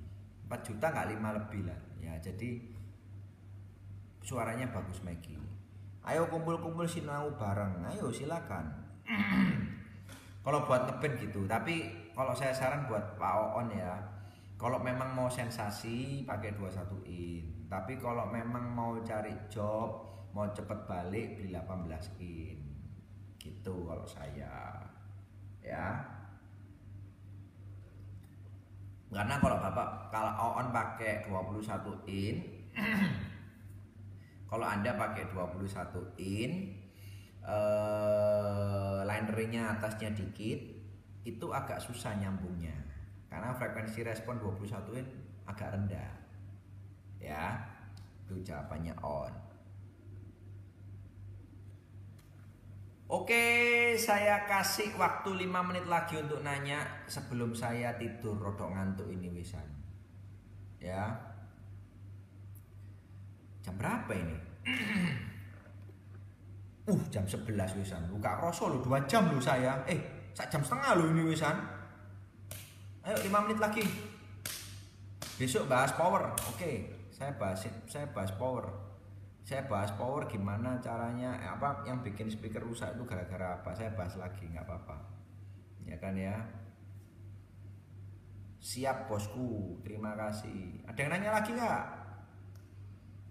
4 juta nggak 5 lebih lah. Ya, jadi suaranya bagus Meki. Ayo kumpul-kumpul sinau bareng. Ayo silakan. [CLEARS THROAT] kalau buat ngeband gitu, tapi kalau saya saran buat Pak Oon ya, kalau memang mau sensasi pakai 21 in. Tapi kalau memang mau cari job, mau cepet balik beli 18 in. Gitu kalau saya. Ya. Karena kalau Bapak kalau on pakai 21 in [CLEARS THROAT] kalau Anda pakai 21 in eh, linernya atasnya dikit itu agak susah nyambungnya. Karena frekuensi respon 21 in agak rendah. Ya itu jawabannya on Oke, saya kasih waktu 5 menit lagi untuk nanya sebelum saya tidur rodok ngantuk ini wisan. Ya. Jam berapa ini? [CLEARS THROAT] uh, jam 11 wisan. Buka kroso lo 2 jam lo saya. Eh, jam setengah lo ini wisan. Ayo 5 menit lagi. Besok bahas power. Oke, saya bahas saya bahas power. Saya bahas power gimana caranya eh, apa yang bikin speaker rusak itu gara-gara apa. Saya bahas lagi nggak apa-apa. Ya kan ya. Siap bosku, terima kasih. Ada yang nanya lagi nggak?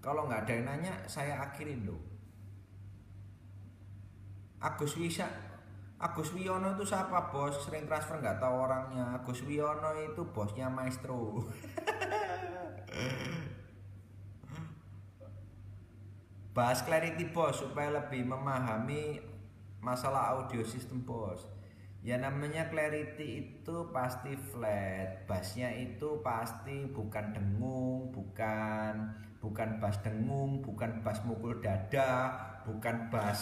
Kalau nggak ada yang nanya, saya akhirin loh. Agus Wisa Agus Wiono itu siapa bos? Sering transfer nggak tahu orangnya. Agus Wiono itu bosnya Maestro. [LAUGHS] Bahas clarity bos supaya lebih memahami masalah audio system bos. Ya namanya clarity itu pasti flat, bassnya itu pasti bukan dengung, bukan bukan bass dengung, bukan bass mukul dada, bukan bass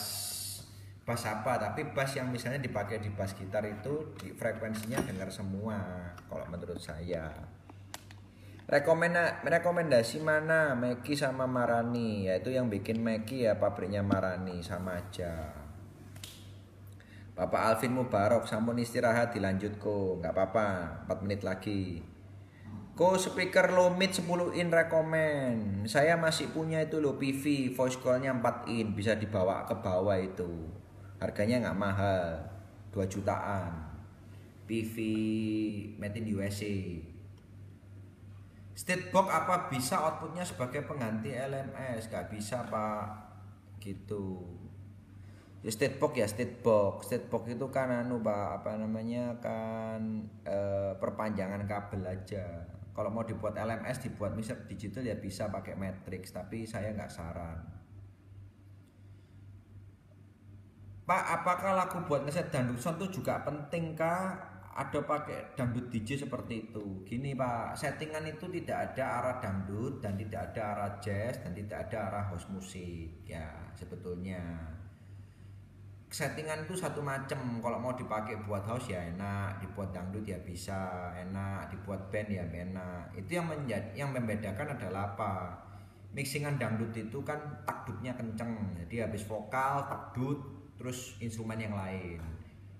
bass apa tapi bass yang misalnya dipakai di bass gitar itu di frekuensinya dengar semua kalau menurut saya Rekomenda rekomendasi mana? Meki sama Marani yaitu yang bikin Meki ya pabriknya Marani sama aja. Bapak Alvin Mubarok sampun istirahat dilanjut ko nggak apa-apa 4 menit lagi. Ko speaker low mid 10 in rekomend Saya masih punya itu loh PV voice callnya 4 in bisa dibawa ke bawah itu. Harganya nggak mahal 2 jutaan. PV made in USA State box apa bisa outputnya sebagai pengganti LMS? Gak bisa pak, gitu. Ya state box ya state box. Itu kan anu pak apa namanya kan e, perpanjangan kabel aja. Kalau mau dibuat LMS dibuat mixer digital ya bisa pakai matrix, tapi saya nggak saran. Pak, apakah lagu buat ngeset dangdut sound itu juga penting kah? Ada pakai dangdut DJ seperti itu. Gini Pak, settingan itu tidak ada arah dangdut dan tidak ada arah jazz dan tidak ada arah house musik ya sebetulnya. Settingan itu satu macam. Kalau mau dipakai buat house ya enak, dibuat dangdut ya bisa, enak, dibuat band ya enak. Itu yang menjadi yang membedakan adalah apa? Mixingan dangdut itu kan takdutnya kenceng. Jadi habis vokal, takdut, terus instrumen yang lain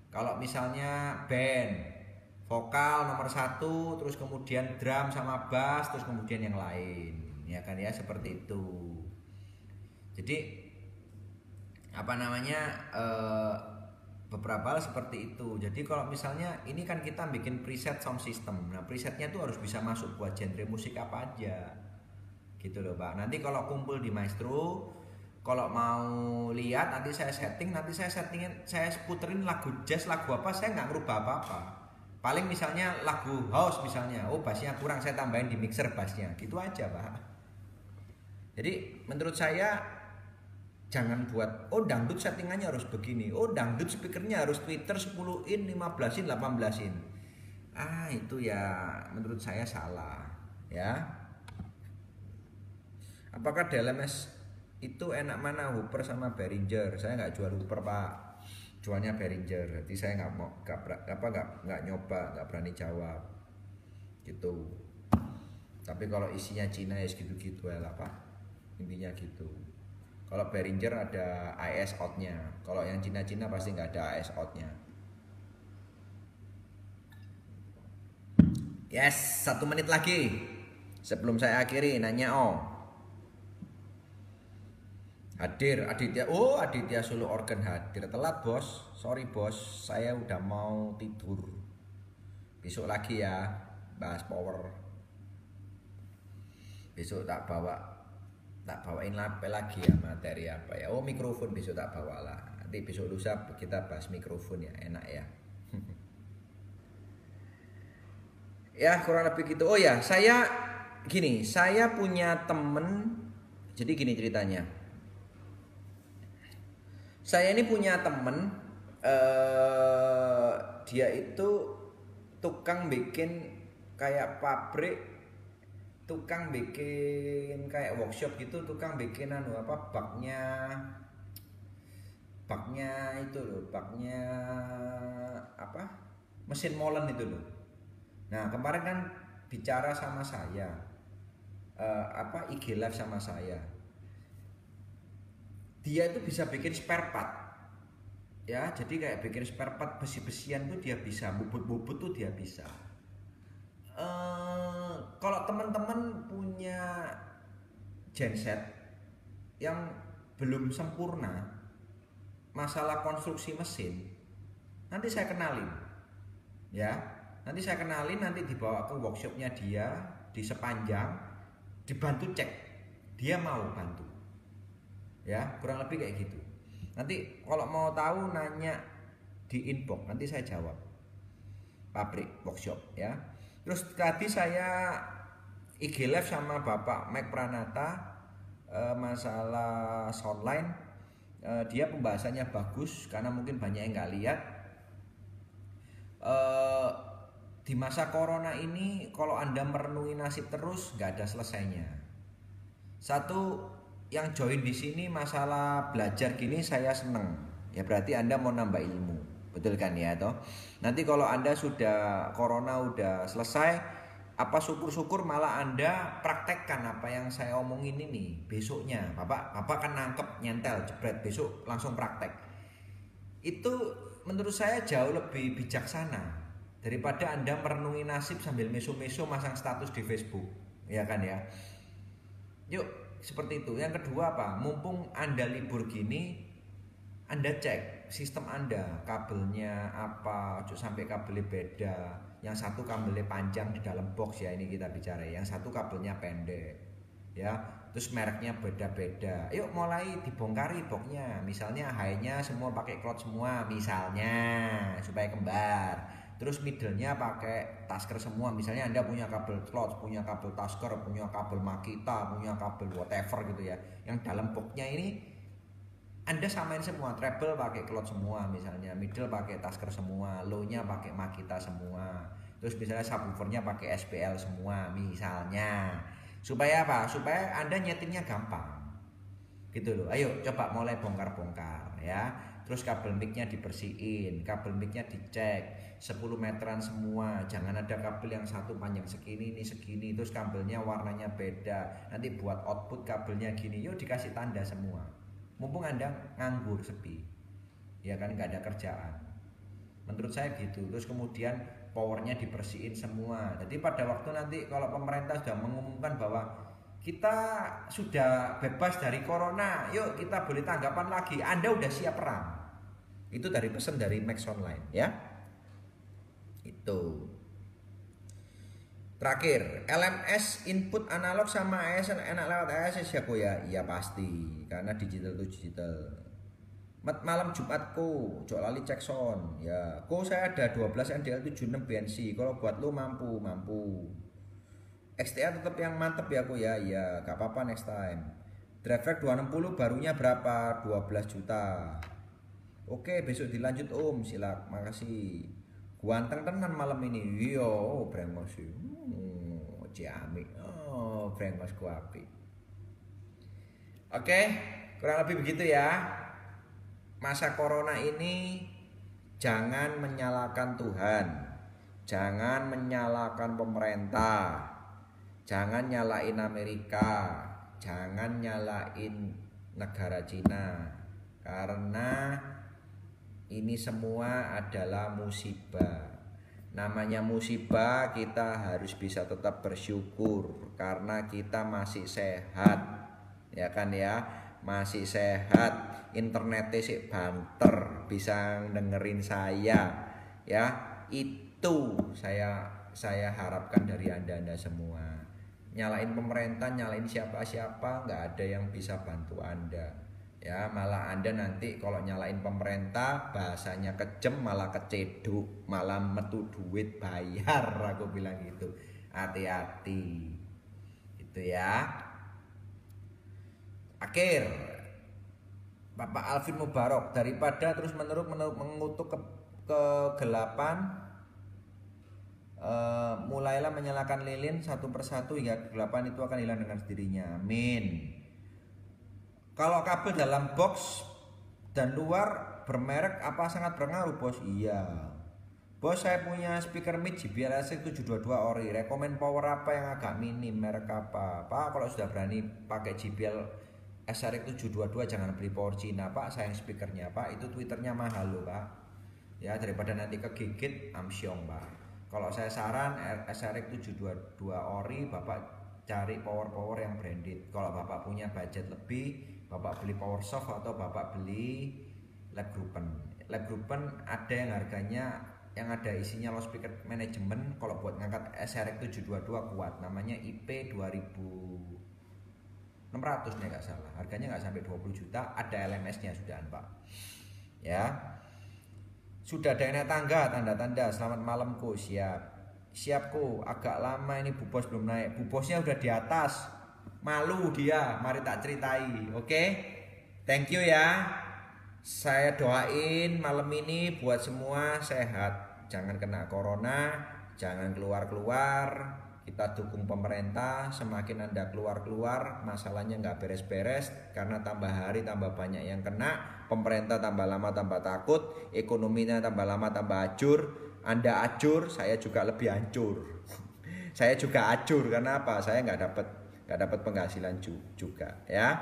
kalau misalnya band vokal nomor satu terus kemudian drum sama bass terus kemudian yang lain. Ya kan ya seperti itu. Jadi apa namanya uh, beberapa hal seperti itu. Jadi kalau misalnya ini kan kita bikin preset sound system. Nah presetnya tuh harus bisa masuk buat genre musik apa aja. Gitu loh pak. Nanti kalau kumpul di maestro kalau mau lihat nanti saya setting nanti saya settingin saya puterin lagu jazz lagu apa saya nggak ngerubah apa-apa. Paling misalnya lagu house misalnya oh bassnya kurang saya tambahin di mixer bassnya. Gitu aja pak. Jadi menurut saya jangan buat oh dangdut settingannya harus begini oh dangdut speakernya harus tweeter 10 in 15 in 18 in. Ah itu ya menurut saya salah ya. Apakah DLMS itu enak mana? Hooper sama Behringer. Saya nggak jual Hooper pak. Jualnya Behringer. Jadi saya nggak mau nggak apa nggak nggak nyoba nggak berani jawab. Gitu. Tapi kalau isinya Cina ya segitu gitu ya lah pak. Intinya gitu. Kalau Behringer ada IS outnya. Kalau yang Cina-Cina pasti nggak ada IS outnya. Yes satu menit lagi. Sebelum saya akhiri nanya oh Hadir Aditya. Oh, Aditya Solo Organ hadir. Telat, Bos. Sorry, Bos. Saya udah mau tidur. Besok lagi ya bahas power. Besok tak bawa tak bawain lape lagi ya materi apa ya. Oh, mikrofon besok tak bawa lah. Nanti besok lusa kita bahas mikrofon ya, enak ya. [LAUGHS] ya, kurang lebih gitu. Oh ya, saya gini, saya punya temen jadi gini ceritanya saya ini punya temen uh, dia itu tukang bikin kayak pabrik tukang bikin kayak workshop gitu tukang bikin anu apa baknya baknya itu loh baknya apa mesin molen itu loh. Nah kemarin kan bicara sama saya uh, apa IG live sama saya dia itu bisa bikin spare part. Ya jadi kayak bikin spare part besi-besian tuh dia bisa bubut-bubut tuh dia bisa. Uh, kalau teman-teman punya genset yang belum sempurna masalah konstruksi mesin nanti saya kenalin. Ya nanti saya kenalin nanti dibawa ke workshopnya dia di sepanjang dibantu cek. Dia mau bantu ya kurang lebih kayak gitu. Nanti kalau mau tahu nanya di inbox nanti saya jawab. Pabrik workshop ya. Terus tadi saya IG live sama Bapak Mike Pranata eh, masalah soundline eh, dia pembahasannya bagus karena mungkin banyak yang nggak lihat. Eh, di masa corona ini kalau anda merenungi nasib terus nggak ada selesainya. Satu yang join di sini masalah belajar gini saya seneng. Ya berarti anda mau nambah ilmu. Betul kan ya toh? Nanti kalau anda sudah corona udah selesai apa syukur-syukur malah anda praktekkan apa yang saya omongin ini besoknya. Bapak bapak kan nangkep nyentel jebret besok langsung praktek. Itu menurut saya jauh lebih bijaksana daripada anda merenungi nasib sambil meso-meso masang status di Facebook. Ya kan ya? Yuk seperti itu. Yang kedua apa? Mumpung anda libur gini anda cek sistem anda. Kabelnya apa? Sampai kabelnya beda. Yang satu kabelnya panjang di dalam box ya ini kita bicara yang satu kabelnya pendek ya. Terus mereknya beda-beda. Yuk mulai dibongkari boxnya. Misalnya high-nya semua pakai cloud semua misalnya. Supaya kembar terus middle-nya pakai tasker semua misalnya anda punya kabel cloud punya kabel tasker punya kabel makita punya kabel whatever gitu ya yang dalam boxnya ini anda samain semua, treble pakai cloud semua misalnya, middle pakai tasker semua, low-nya pakai Makita semua. Terus misalnya subwoofernya pakai SPL semua misalnya. Supaya apa? Supaya Anda nyetingnya gampang. Gitu loh. Ayo coba mulai bongkar-bongkar ya. Terus kabel mic-nya dibersihin, kabel mic-nya dicek 10 meteran semua. Jangan ada kabel yang satu panjang segini ini segini. Terus kabelnya warnanya beda. Nanti buat output kabelnya gini. Yuk dikasih tanda semua. Mumpung anda nganggur sepi. Ya kan nggak ada kerjaan. Menurut saya gitu. Terus kemudian powernya dibersihin semua. Jadi pada waktu nanti kalau pemerintah sudah mengumumkan bahwa kita sudah bebas dari corona yuk kita boleh tanggapan lagi. Anda udah siap perang. Itu dari pesan dari Max Online ya itu Terakhir, LMS input analog sama ASN enak lewat ASS ya ya? Iya pasti, karena digital itu digital. Mat malam Jumatku, cok lali cek sound. Ya, kok saya ada 12 NDL 76 BNC. Kalau buat lu mampu, mampu. XTA tetap yang mantep ya kok ya? Iya, gak apa-apa next time. Drive 260 barunya berapa? 12 juta. Oke, besok dilanjut Om, silak. Makasih. Guanteng tenan malam ini. Yo, brengos. Hmm, ciami. Oh, brengos ku api. Oke, kurang lebih begitu ya. Masa corona ini jangan menyalahkan Tuhan. Jangan menyalahkan pemerintah. Jangan nyalain Amerika. Jangan nyalain negara Cina. Karena ini semua adalah musibah. Namanya musibah, kita harus bisa tetap bersyukur karena kita masih sehat. Ya kan ya? Masih sehat. Internetnya sih banter, bisa dengerin saya. Ya, itu saya saya harapkan dari Anda-anda semua. Nyalain pemerintah, nyalain siapa-siapa, nggak ada yang bisa bantu Anda ya malah anda nanti kalau nyalain pemerintah bahasanya kejem malah keceduk malah metu duit bayar. [LAUGHS] Aku bilang gitu. Hati-hati. Itu ya. Akhir. Bapak Alvin Mubarok daripada terus menerus mengutuk ke kegelapan uh, mulailah menyalakan lilin satu persatu hingga kegelapan itu akan hilang dengan sendirinya. Amin kalau kabel dalam box dan luar bermerek apa sangat berpengaruh bos? Iya. Bos saya punya speaker mid JBL SX 722 ori. Rekomen power apa yang agak minim merek apa? Pak kalau sudah berani pakai JBL SRX 722 jangan beli power Cina Pak. Sayang speakernya Pak. Itu twitternya mahal loh Pak. Ya daripada nanti kegigit Amsyong Pak. Kalau saya saran SRX 722 ori Bapak cari power-power yang branded. Kalau Bapak punya budget lebih Bapak beli power soft atau Bapak beli lab groupen. Lab groupen ada yang harganya yang ada isinya loudspeaker management. Kalau buat ngangkat SRX 722 kuat namanya IP 2600 nih nggak salah. Harganya nggak sampai 20 juta ada LMS nya sudah Pak ya. Sudah ada naik tangga tanda-tanda. Selamat malam ku siap. Siap ku agak lama ini bu bos belum naik. Bu bosnya udah di atas malu dia mari tak ceritai oke? Okay? thank you ya. Saya doain malam ini buat semua sehat. Jangan kena corona jangan keluar-keluar. Kita dukung pemerintah semakin anda keluar-keluar masalahnya nggak beres-beres. Karena tambah hari tambah banyak yang kena pemerintah tambah lama tambah takut ekonominya tambah lama tambah acur anda acur saya juga lebih hancur. [LAUGHS] Saya juga acur karena apa? Saya nggak dapat nggak dapat penghasilan juga ya.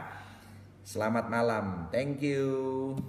Selamat malam. Thank you.